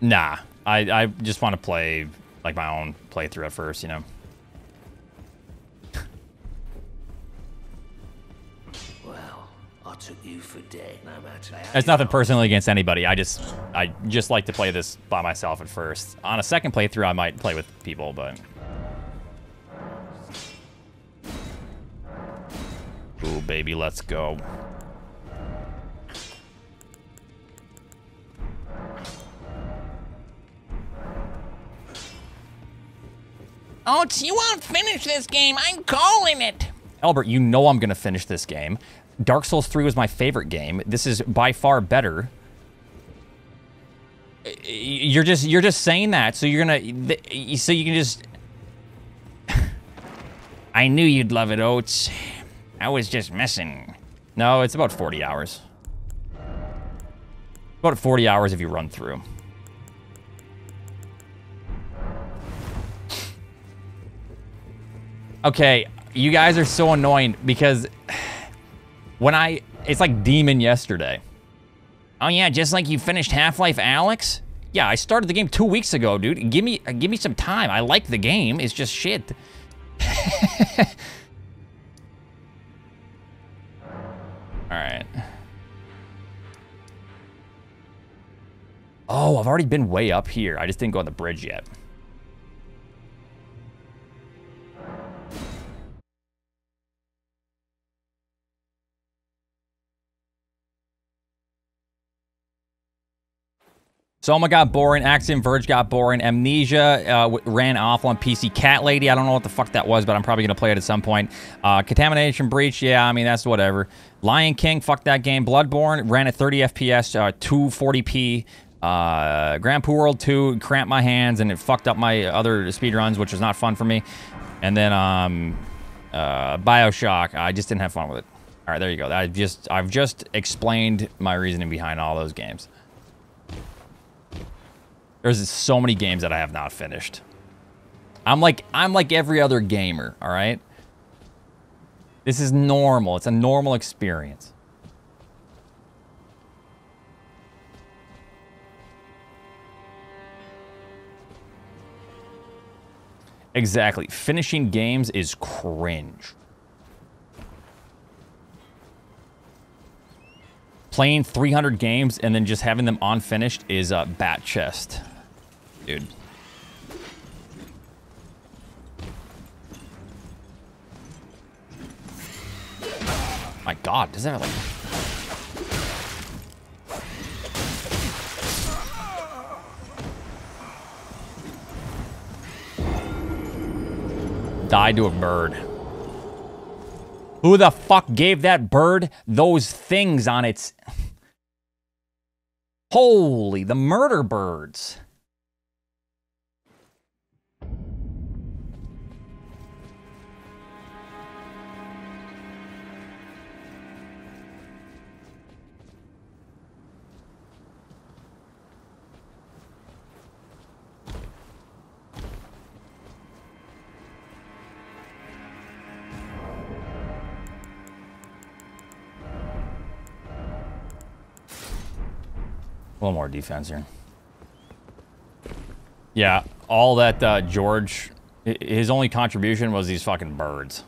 Nah, I, I just want to play like my own playthrough at first, you know. Well, I took you for dead, no matter It's nothing personally against anybody. I just I just like to play this by myself at first. On a second playthrough, I might play with people, but. Baby, let's go. Oh, you won't finish this game. I'm calling it. Albert, you know I'm gonna finish this game. Dark Souls 3 was my favorite game. This is by far better. You're just you're just saying that, so you're gonna so you can just. [LAUGHS] I knew you'd love it, Oats. I was just messing. No, it's about 40 hours. About 40 hours if you run through. Okay, you guys are so annoying because when I it's like demon yesterday. Oh yeah, just like you finished Half-Life Alyx? Yeah, I started the game 2 weeks ago, dude. Give me give me some time. I like the game. It's just shit. [LAUGHS] Oh, I've already been way up here. I just didn't go on the bridge yet. Soma got boring. Axiom Verge got boring. Amnesia uh, ran awful on PC. Cat Lady, I don't know what the fuck that was, but I'm probably going to play it at some point. Uh, Contamination Breach, yeah, I mean, that's whatever. Lion King, fuck that game. Bloodborne ran at 30 FPS, uh, 240p. Uh, Grand Poo World 2 cramped my hands and it fucked up my other speedruns, which was not fun for me. And then um, uh, Bioshock, I just didn't have fun with it. All right, there you go. I just I've just explained my reasoning behind all those games. There's so many games that I have not finished. I'm like I'm like every other gamer, all right? This is normal. It's a normal experience. Exactly. Finishing games is cringe. Playing 300 games and then just having them unfinished is a bat chest. Dude. My god, does that like... Died to a bird. Who the fuck gave that bird those things on its... [LAUGHS] Holy, the murder birds. Little more defense here. Yeah, all that uh, George, his only contribution was these fucking birds.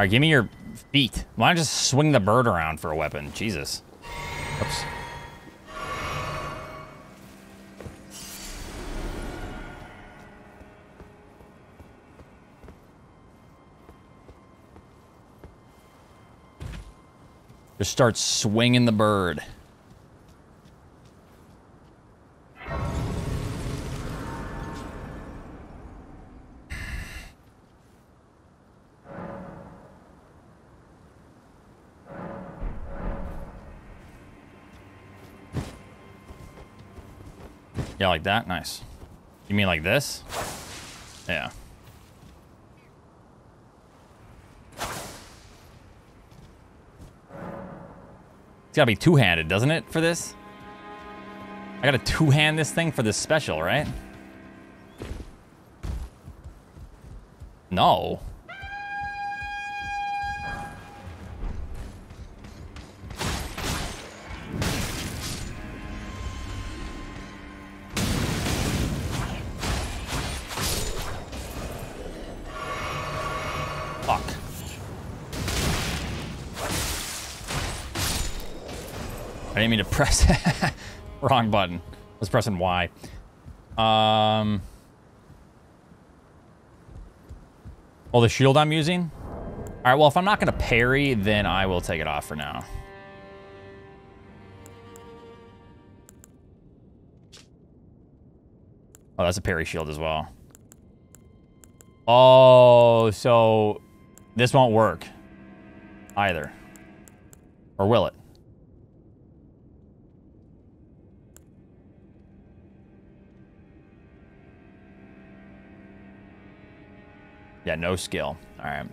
All right, give me your feet. Why don't just swing the bird around for a weapon? Jesus. Oops. Just start swinging the bird. Like that? Nice. You mean like this? Yeah. It's gotta be two-handed, doesn't it, for this? I gotta two-hand this thing for this special, right? No. Press [LAUGHS] wrong button. I was pressing Y. Um. Oh, the shield I'm using? All right, well, if I'm not going to parry, then I will take it off for now. Oh, that's a parry shield as well. Oh, so this won't work either. Or will it? Yeah, no skill. All right.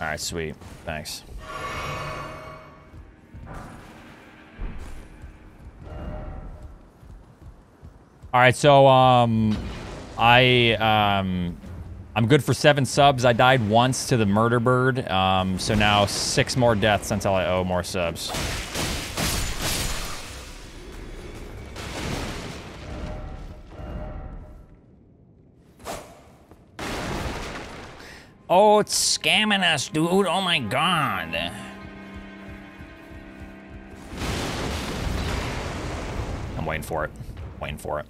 All right, sweet. Thanks. All right, so um, I um, I'm good for seven subs. I died once to the murder bird. Um, so now six more deaths until I owe more subs. Scamming us, dude. Oh my god. I'm waiting for it. Waiting for it.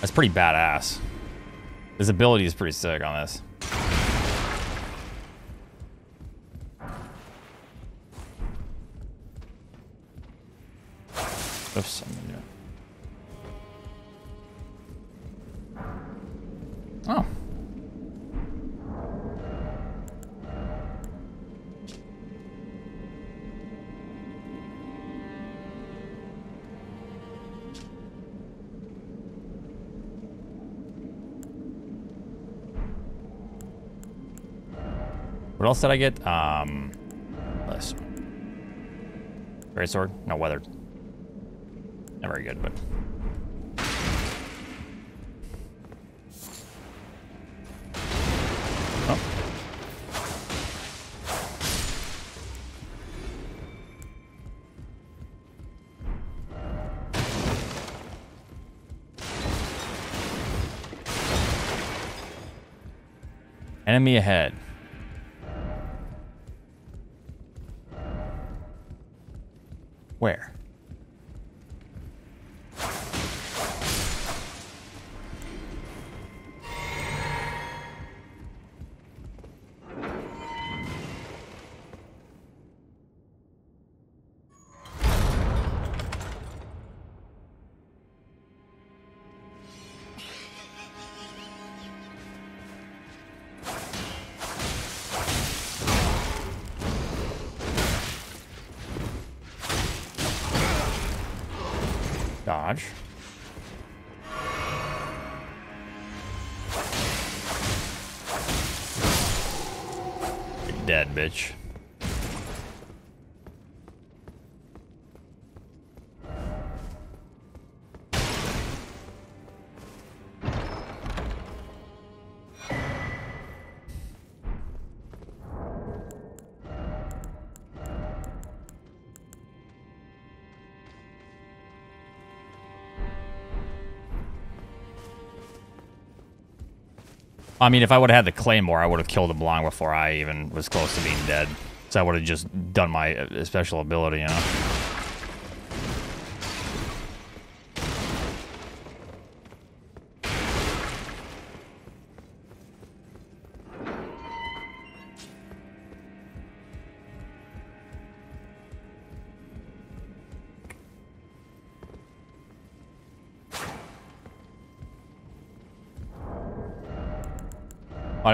That's pretty badass. His ability is pretty sick on this. It. Oh. What else did I get? Um, this. Great sword? No, weathered. Very good, but. Oh. Enemy ahead. I mean, if I would have had the Claymore, I would have killed him long before I even was close to being dead. So I would have just done my uh, special ability, you know?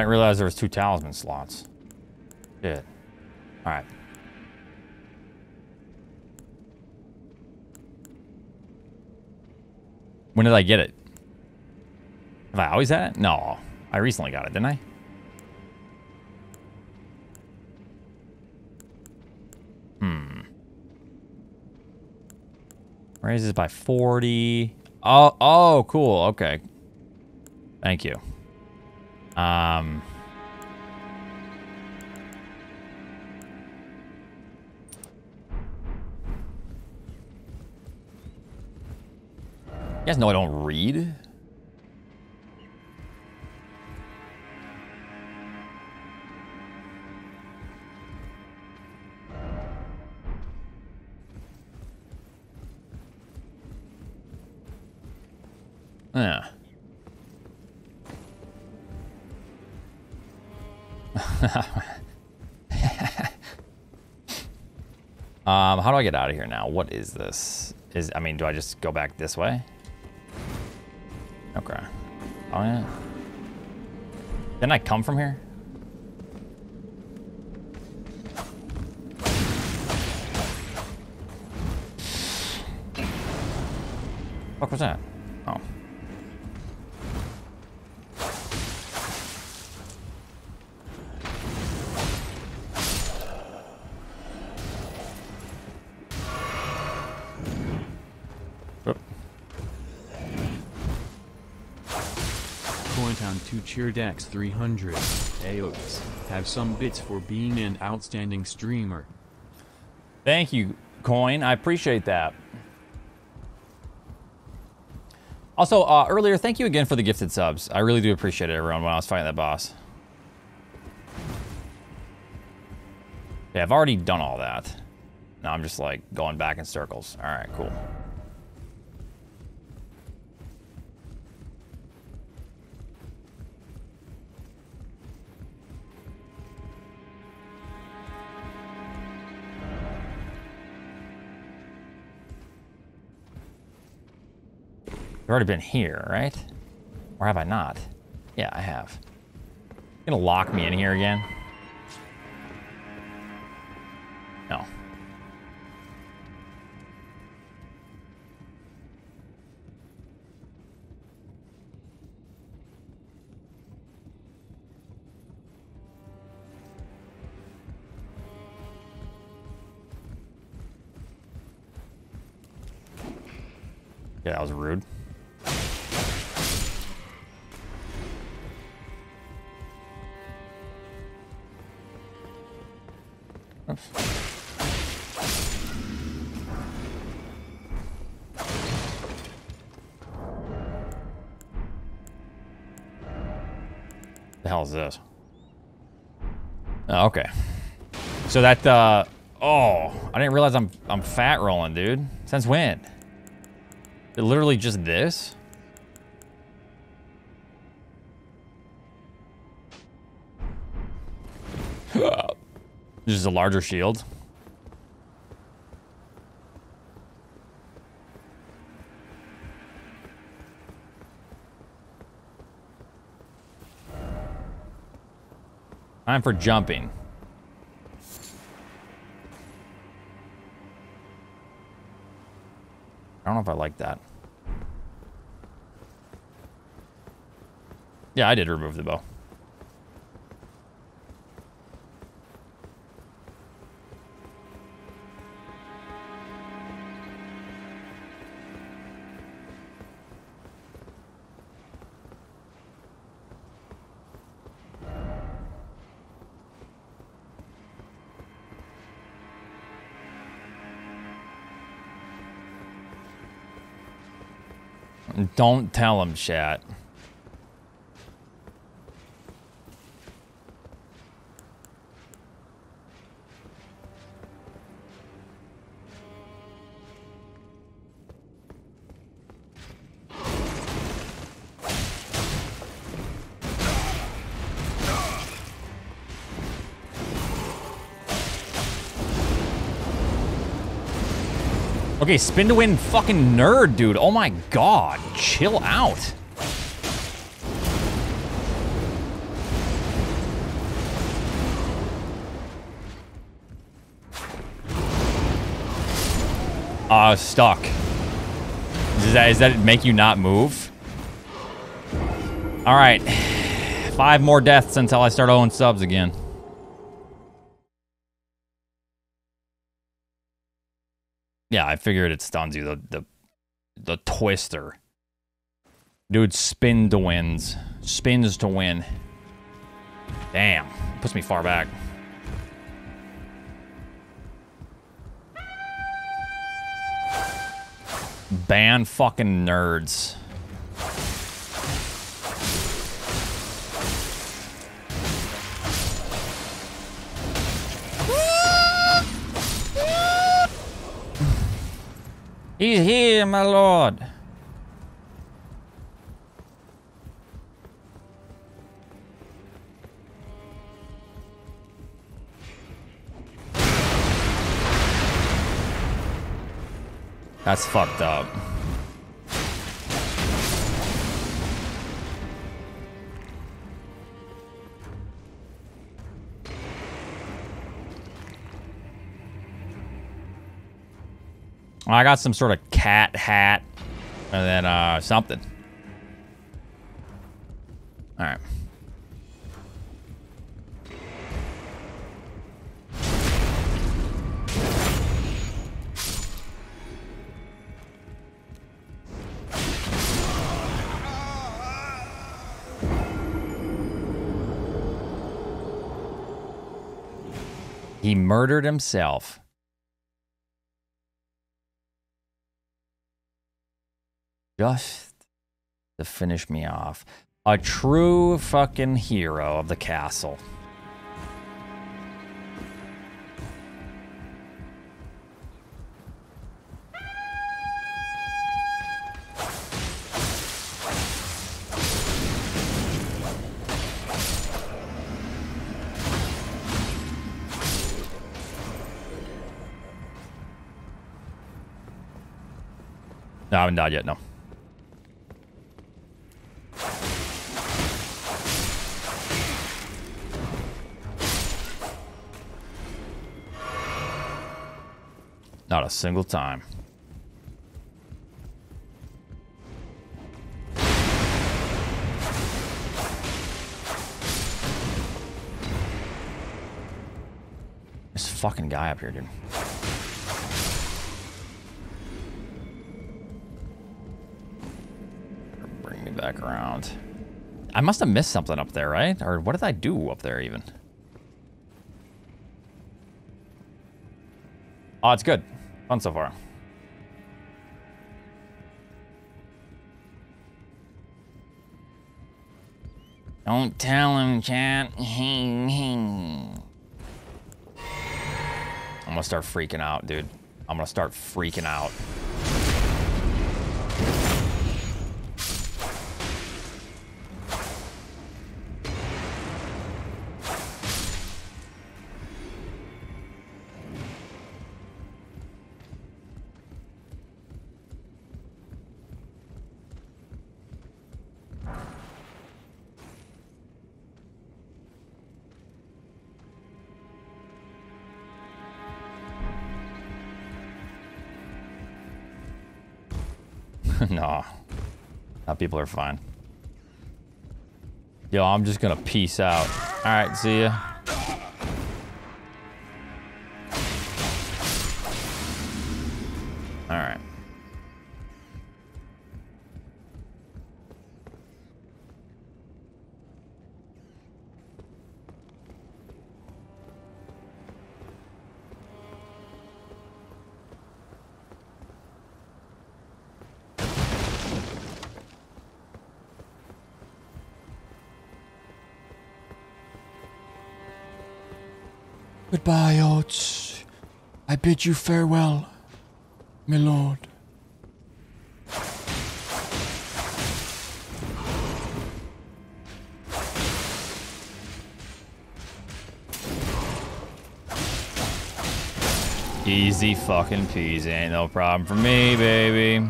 Didn't realize there was two talisman slots. Shit. Alright. When did I get it? Have I always had it? No. I recently got it, didn't I? Hmm. Raises by 40. Oh, oh, cool. Okay. Thank you. Um... You guys know I don't read? Get out of here now? What is this? Is I mean, do I just go back this way? Okay. Oh yeah. Didn't I come from here? What was that? Cointown 2 Cheerdax 300. Aox. Have some bits for being an outstanding streamer. Thank you, Coin. I appreciate that. Also, uh, earlier, thank you again for the gifted subs. I really do appreciate it, everyone, when I was fighting that boss. Yeah, I've already done all that. Now I'm just, like, going back in circles. All right, cool. Already been here, right? Or have I not? Yeah, I have. You gonna lock me in here again? This? Oh, okay. So that uh oh, I didn't realize I'm I'm fat rolling, dude. Since when? It literally just this? [LAUGHS] This is a larger shield. Time for jumping. I don't know if I like that. Yeah, I did remove the bow. Don't tell him, chat. Okay, spin to win fucking nerd, dude. Oh my god. Chill out. Uh, stuck. Does that, that make you not move? Alright. [SIGHS] Five more deaths until I start owing subs again. Yeah, I figured it stuns you. The the the twister. Dude, spin to wins. Spins to win. Damn. Puts me far back. Ban fucking nerds. He's here, my lord. That's fucked up. I got some sort of cat hat and then uh, something. All right. He murdered himself. Just to finish me off. A true fucking hero of the castle. No, I haven't died yet, no. Not a single time. This fucking guy up here, dude. Bring me back around. I must have missed something up there, right? Or what did I do up there even? Oh, it's good. Fun so far. Don't tell him, chat. I'm gonna start freaking out, dude. I'm gonna start freaking out. [LAUGHS] no. No, people are fine. Yo, I'm just gonna peace out. Alright, see ya. Bid you farewell, my lord. Easy fucking peasy. Ain't no problem for me, baby.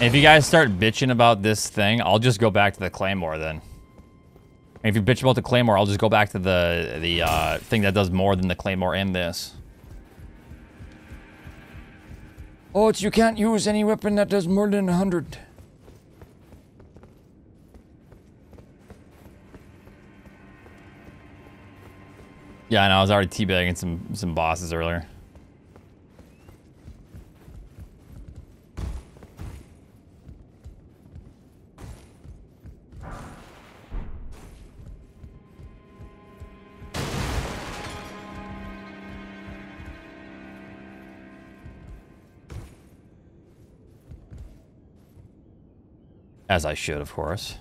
If you guys start bitching about this thing, I'll just go back to the Claymore then. And if you bitch about the Claymore, I'll just go back to the the uh, thing that does more than the Claymore and this. Oats, you can't use any weapon that does more than a hundred. Yeah, I know. I was already teabagging some some bosses earlier. As I should, of course.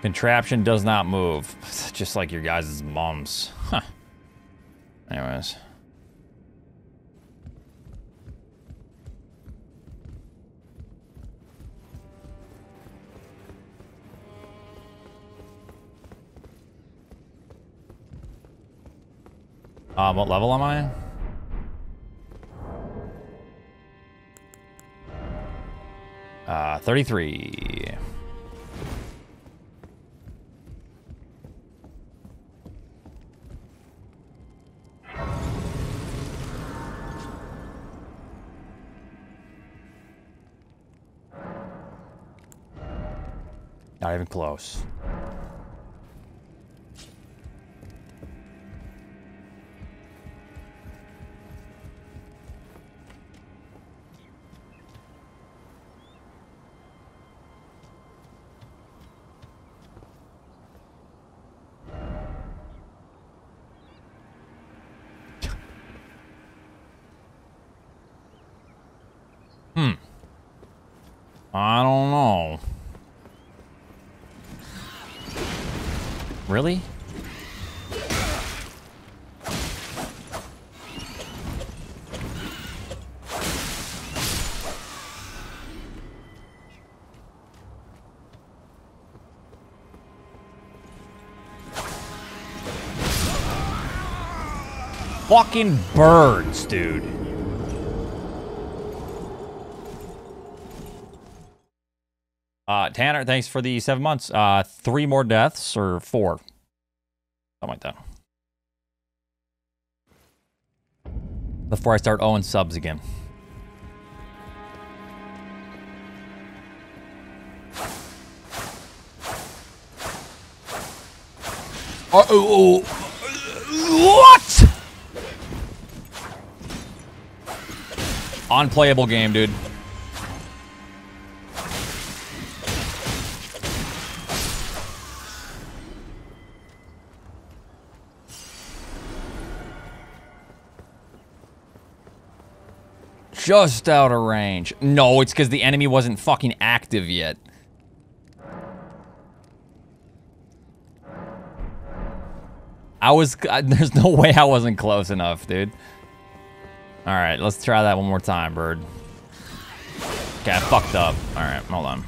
Contraption does not move. [LAUGHS] Just like your guys' mums. Huh. Anyways. Um, what level am I? 33. Not even close. Fucking birds, dude. Uh, Tanner, thanks for the seven months. Uh, three more deaths or four? Something like that. Before I start owing subs again. Uh oh. What? Unplayable game, dude. Just out of range. No, it's because the enemy wasn't fucking active yet. I was... [LAUGHS] There's no way I wasn't close enough, dude. Alright, let's try that one more time, bird. Okay, I fucked up. Alright, hold on.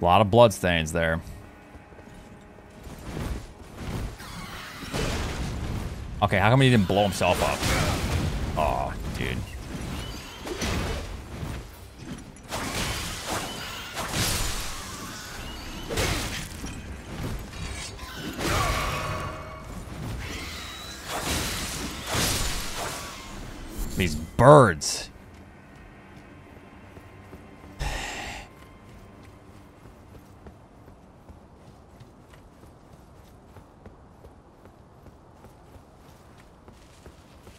A lot of bloodstains there. Okay, how come he didn't blow himself up? Oh, dude. These birds.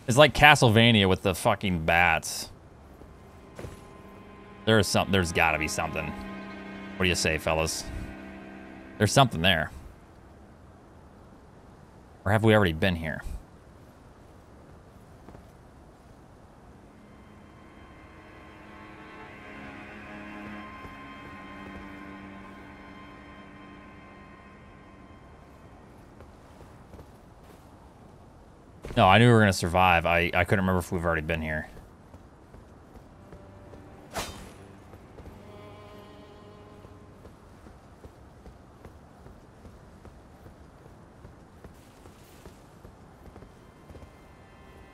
It's like Castlevania with the fucking bats. There's some. There's got to be something. What do you say, fellas? There's something there. Or have we already been here? No, I knew we were gonna survive. I, I couldn't remember if we've already been here.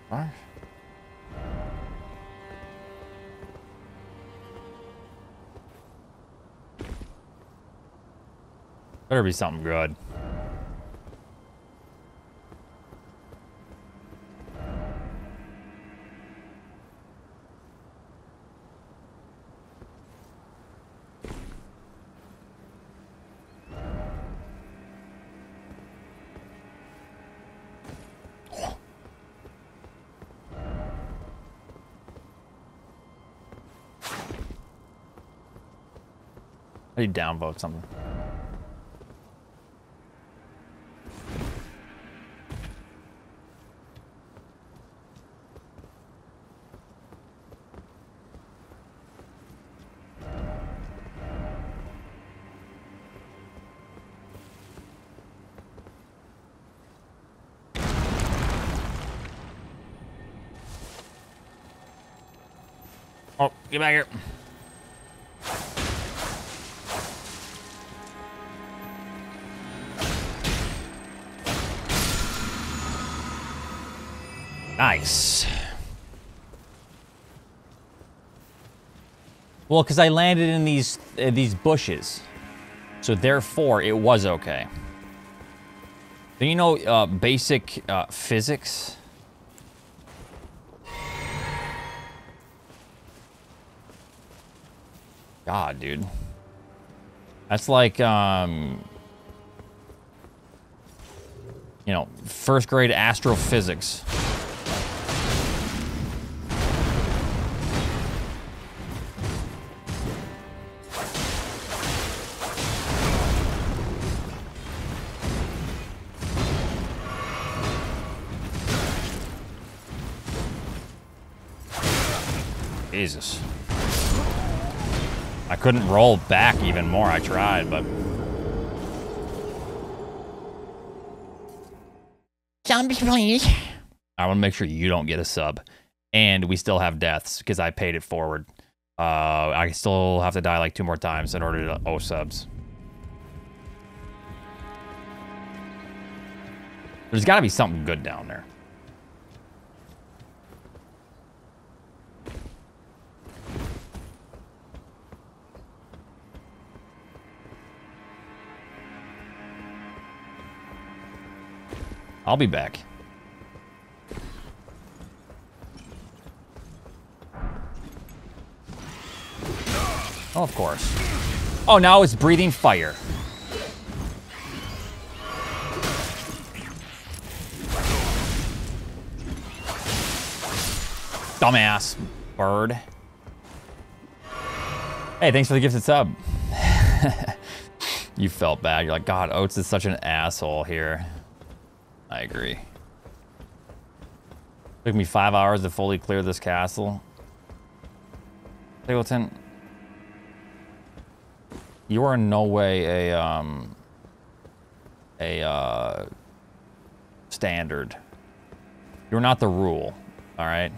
What? Better be something good. How downvote something? Oh, get back here. Nice. Well, because I landed in these uh, these bushes, so therefore it was okay. Do you know uh, basic uh, physics? God, dude. That's like, um, you know, first grade astrophysics. Jesus. I couldn't roll back even more. I tried, but Zombies, please. I want to make sure you don't get a sub. And we still have deaths because I paid it forward. Uh, I still have to die like two more times in order to owe subs. There's got to be something good down there. I'll be back. Oh, of course. Oh, now it's breathing fire. Dumbass bird. Hey, thanks for the gifted sub. [LAUGHS] you felt bad. You're like, God, Oats is such an asshole here. I agree. Took me five hours to fully clear this castle. Singleton, you are in no way a um a uh standard. You're not the rule, all right?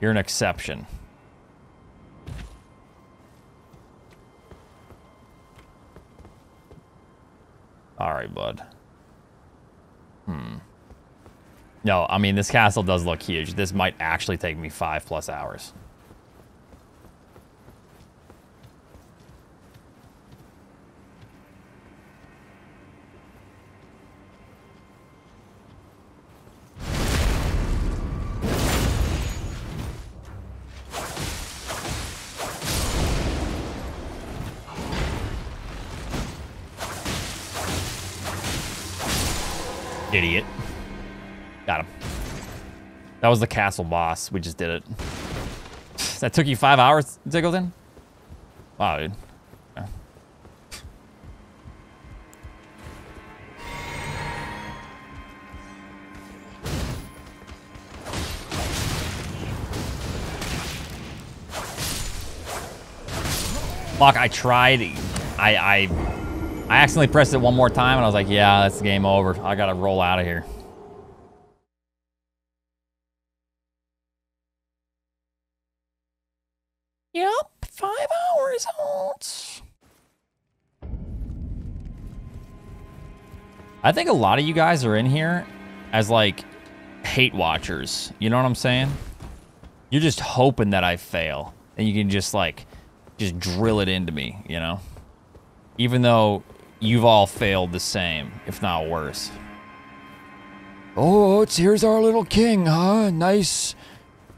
You're an exception. All right, bud. Hmm. No, I mean, this castle does look huge. This might actually take me five plus hours. Idiot. Got him. That was the castle boss. We just did it. That took you five hours, Ziggleton? Wow, dude. Fuck, I tried. I, I, I accidentally pressed it one more time and I was like, yeah, that's game over. I gotta roll out of here. Yep, five hours out. I think a lot of you guys are in here as like hate watchers. You know what I'm saying? You're just hoping that I fail and you can just like just drill it into me, you know? Even though you've all failed the same, if not worse. Oh, it's here's our little king, huh? Nice.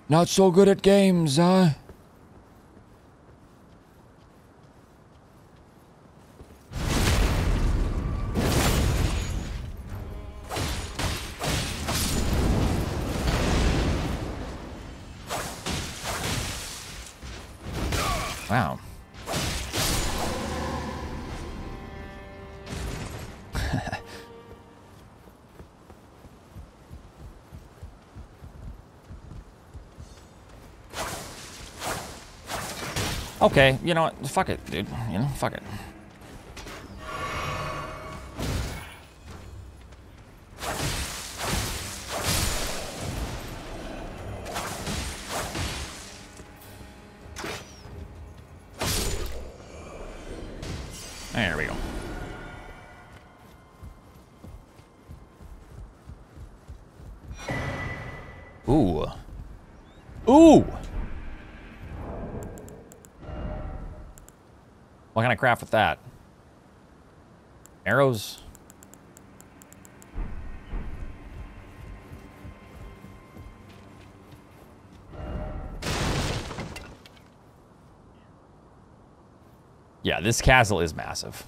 Not so good at games, huh? Wow. Okay, you know what? Fuck it, dude. You know, fuck it. Craft with that? Arrows? Yeah, this castle is massive.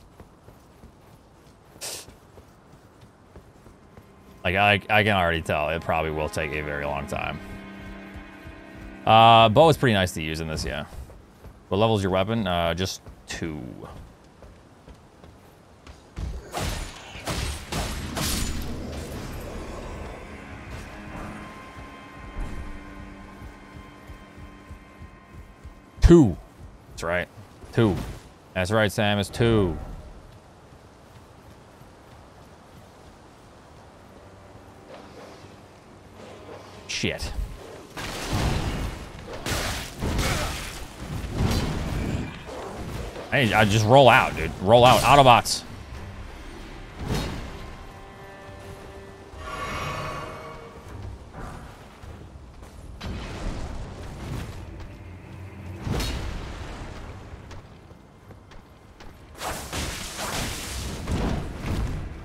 Like, I, I can already tell it probably will take a very long time. Uh, bow is pretty nice to use in this, yeah. What level is your weapon? Uh, just two. Two. That's right. Two. That's right, Sam. It's two. Shit. Hey, I just roll out, dude. Roll out. Autobots.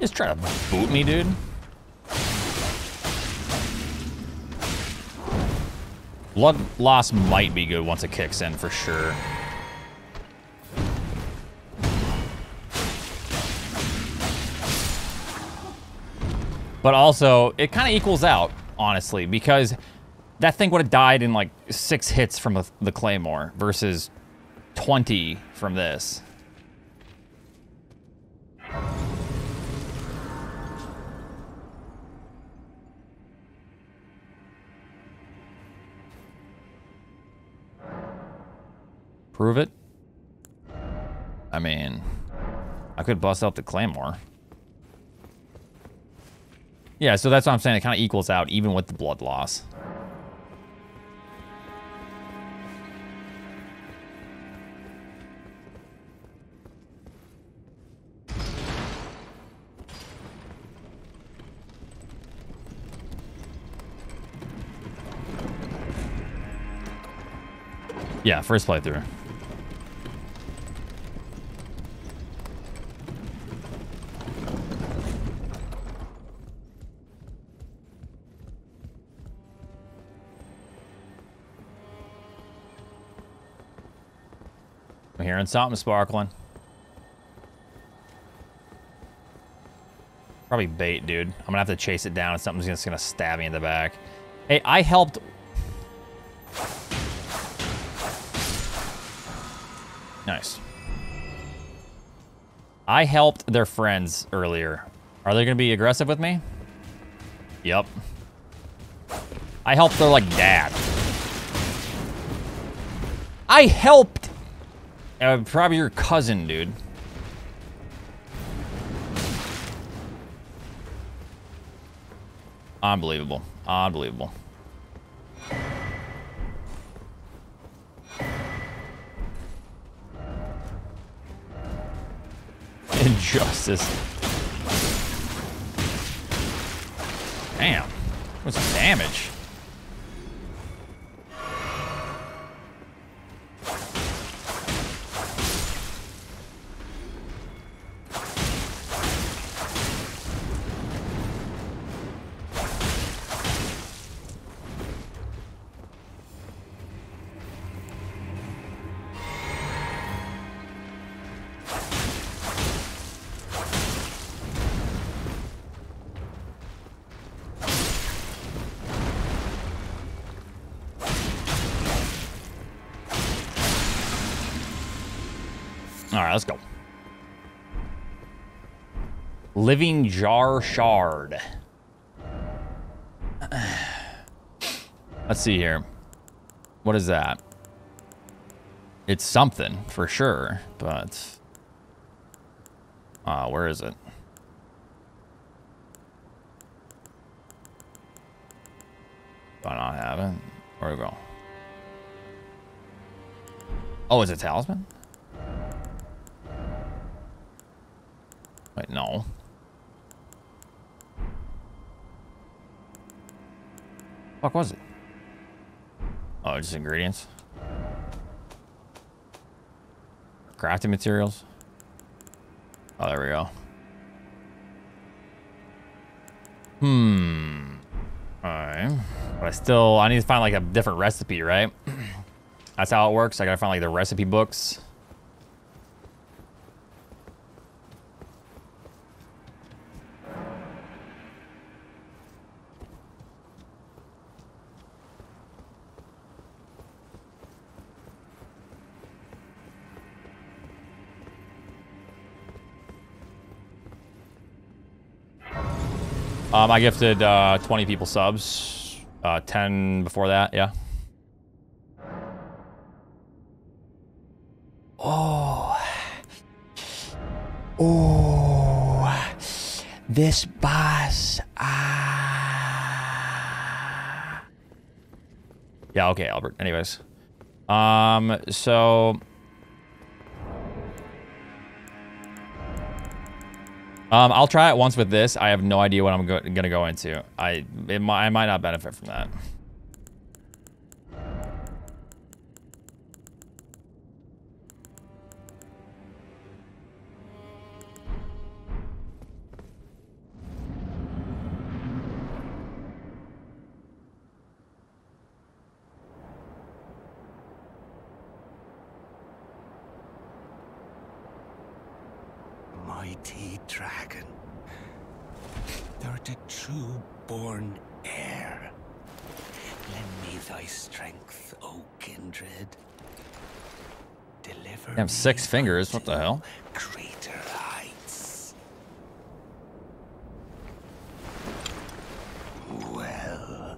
Just try to boot me, dude. Blood loss might be good once it kicks in for sure. But also, it kind of equals out, honestly, because that thing would have died in like six hits from the, Claymore versus 20 from this. Prove it? I mean, I could bust out the Claymore. Yeah, so that's what I'm saying. It kind of equals out even with the blood loss. Yeah, first playthrough. Hearing something sparkling. Probably bait, dude. I'm gonna have to chase it down and something's just gonna stab me in the back. Hey, I helped... Nice. I helped their friends earlier. Are they gonna be aggressive with me? Yep. I helped their, like, dad. I helped! Uh, probably your cousin, dude. Unbelievable. Unbelievable. [LAUGHS] Injustice. Damn. What's the damage? Living Jar Shard. Let's see here. What is that? It's something for sure, but uh, where is it? Do I not have it? Where we go? Oh, is it talisman? Wait, no. Fuck was it? Oh, just ingredients. Crafting materials. Oh, there we go. Hmm. Alright. But I still, I need to find like a different recipe, right? [CLEARS THROAT] That's how it works. I gotta find like the recipe books. Um, I gifted uh, 20 people subs. Uh, 10 before that, yeah. Oh. Oh. This boss. Ah. Yeah, okay, Albert. Anyways. Um, so... Um, I'll try it once with this. I have no idea what I'm go gonna go into. I I might not benefit from that. Six fingers. What the hell? Greater heights. Well.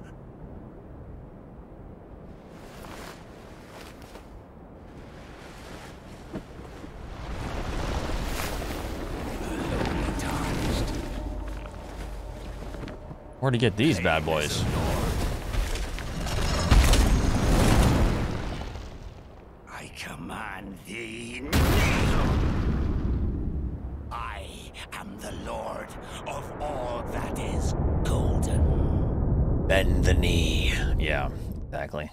Where'd he get these bad boys? Bend the knee. Yeah, exactly.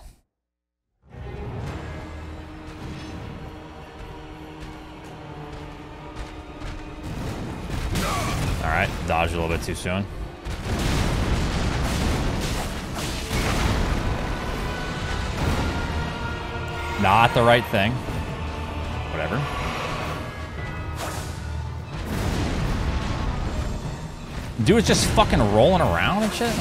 Alright, dodge a little bit too soon. Not the right thing. Whatever. Dude is just fucking rolling around and shit.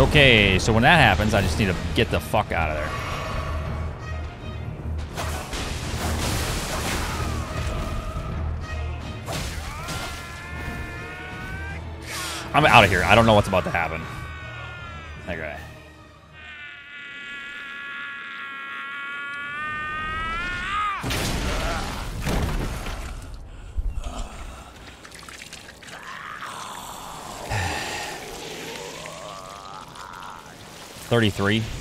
Okay, so when that happens, I just need to get the fuck out of there. I'm out of here. I don't know what's about to happen. Okay. 33.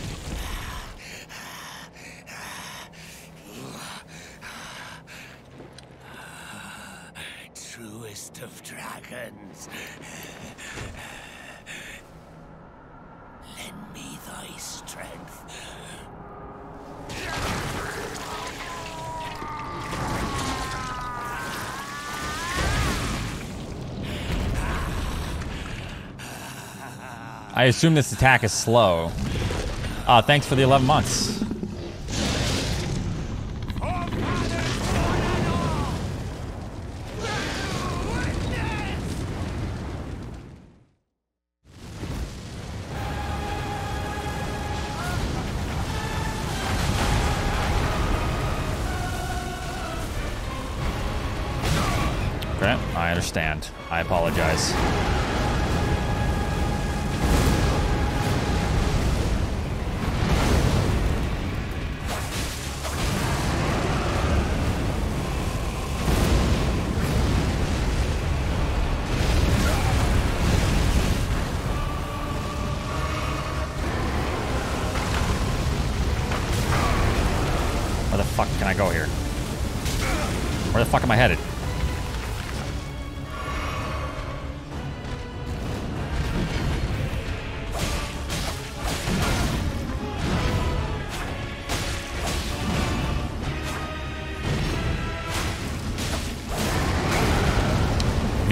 Assume this attack is slow. Uh, thanks for the 11 months. Okay, I understand. I apologize.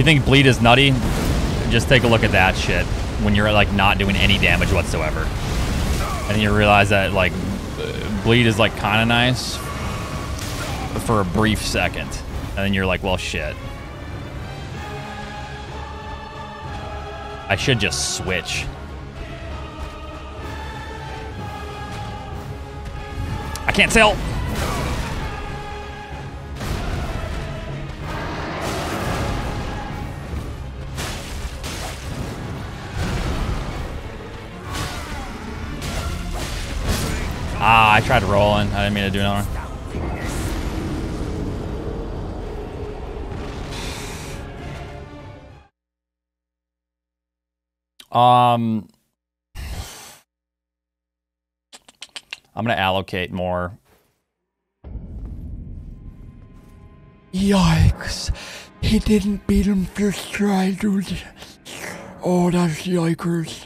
Think bleed is nutty, just take a look at that shit when you're like not doing any damage whatsoever. And you realize that like bleed is like kind of nice for a brief second. And then you're like, well, shit. I should just switch. I can't tell. Didn't mean to do another one. Um, I'm gonna allocate more. Yikes. He didn't beat him first try, dude. Oh, that's yikers.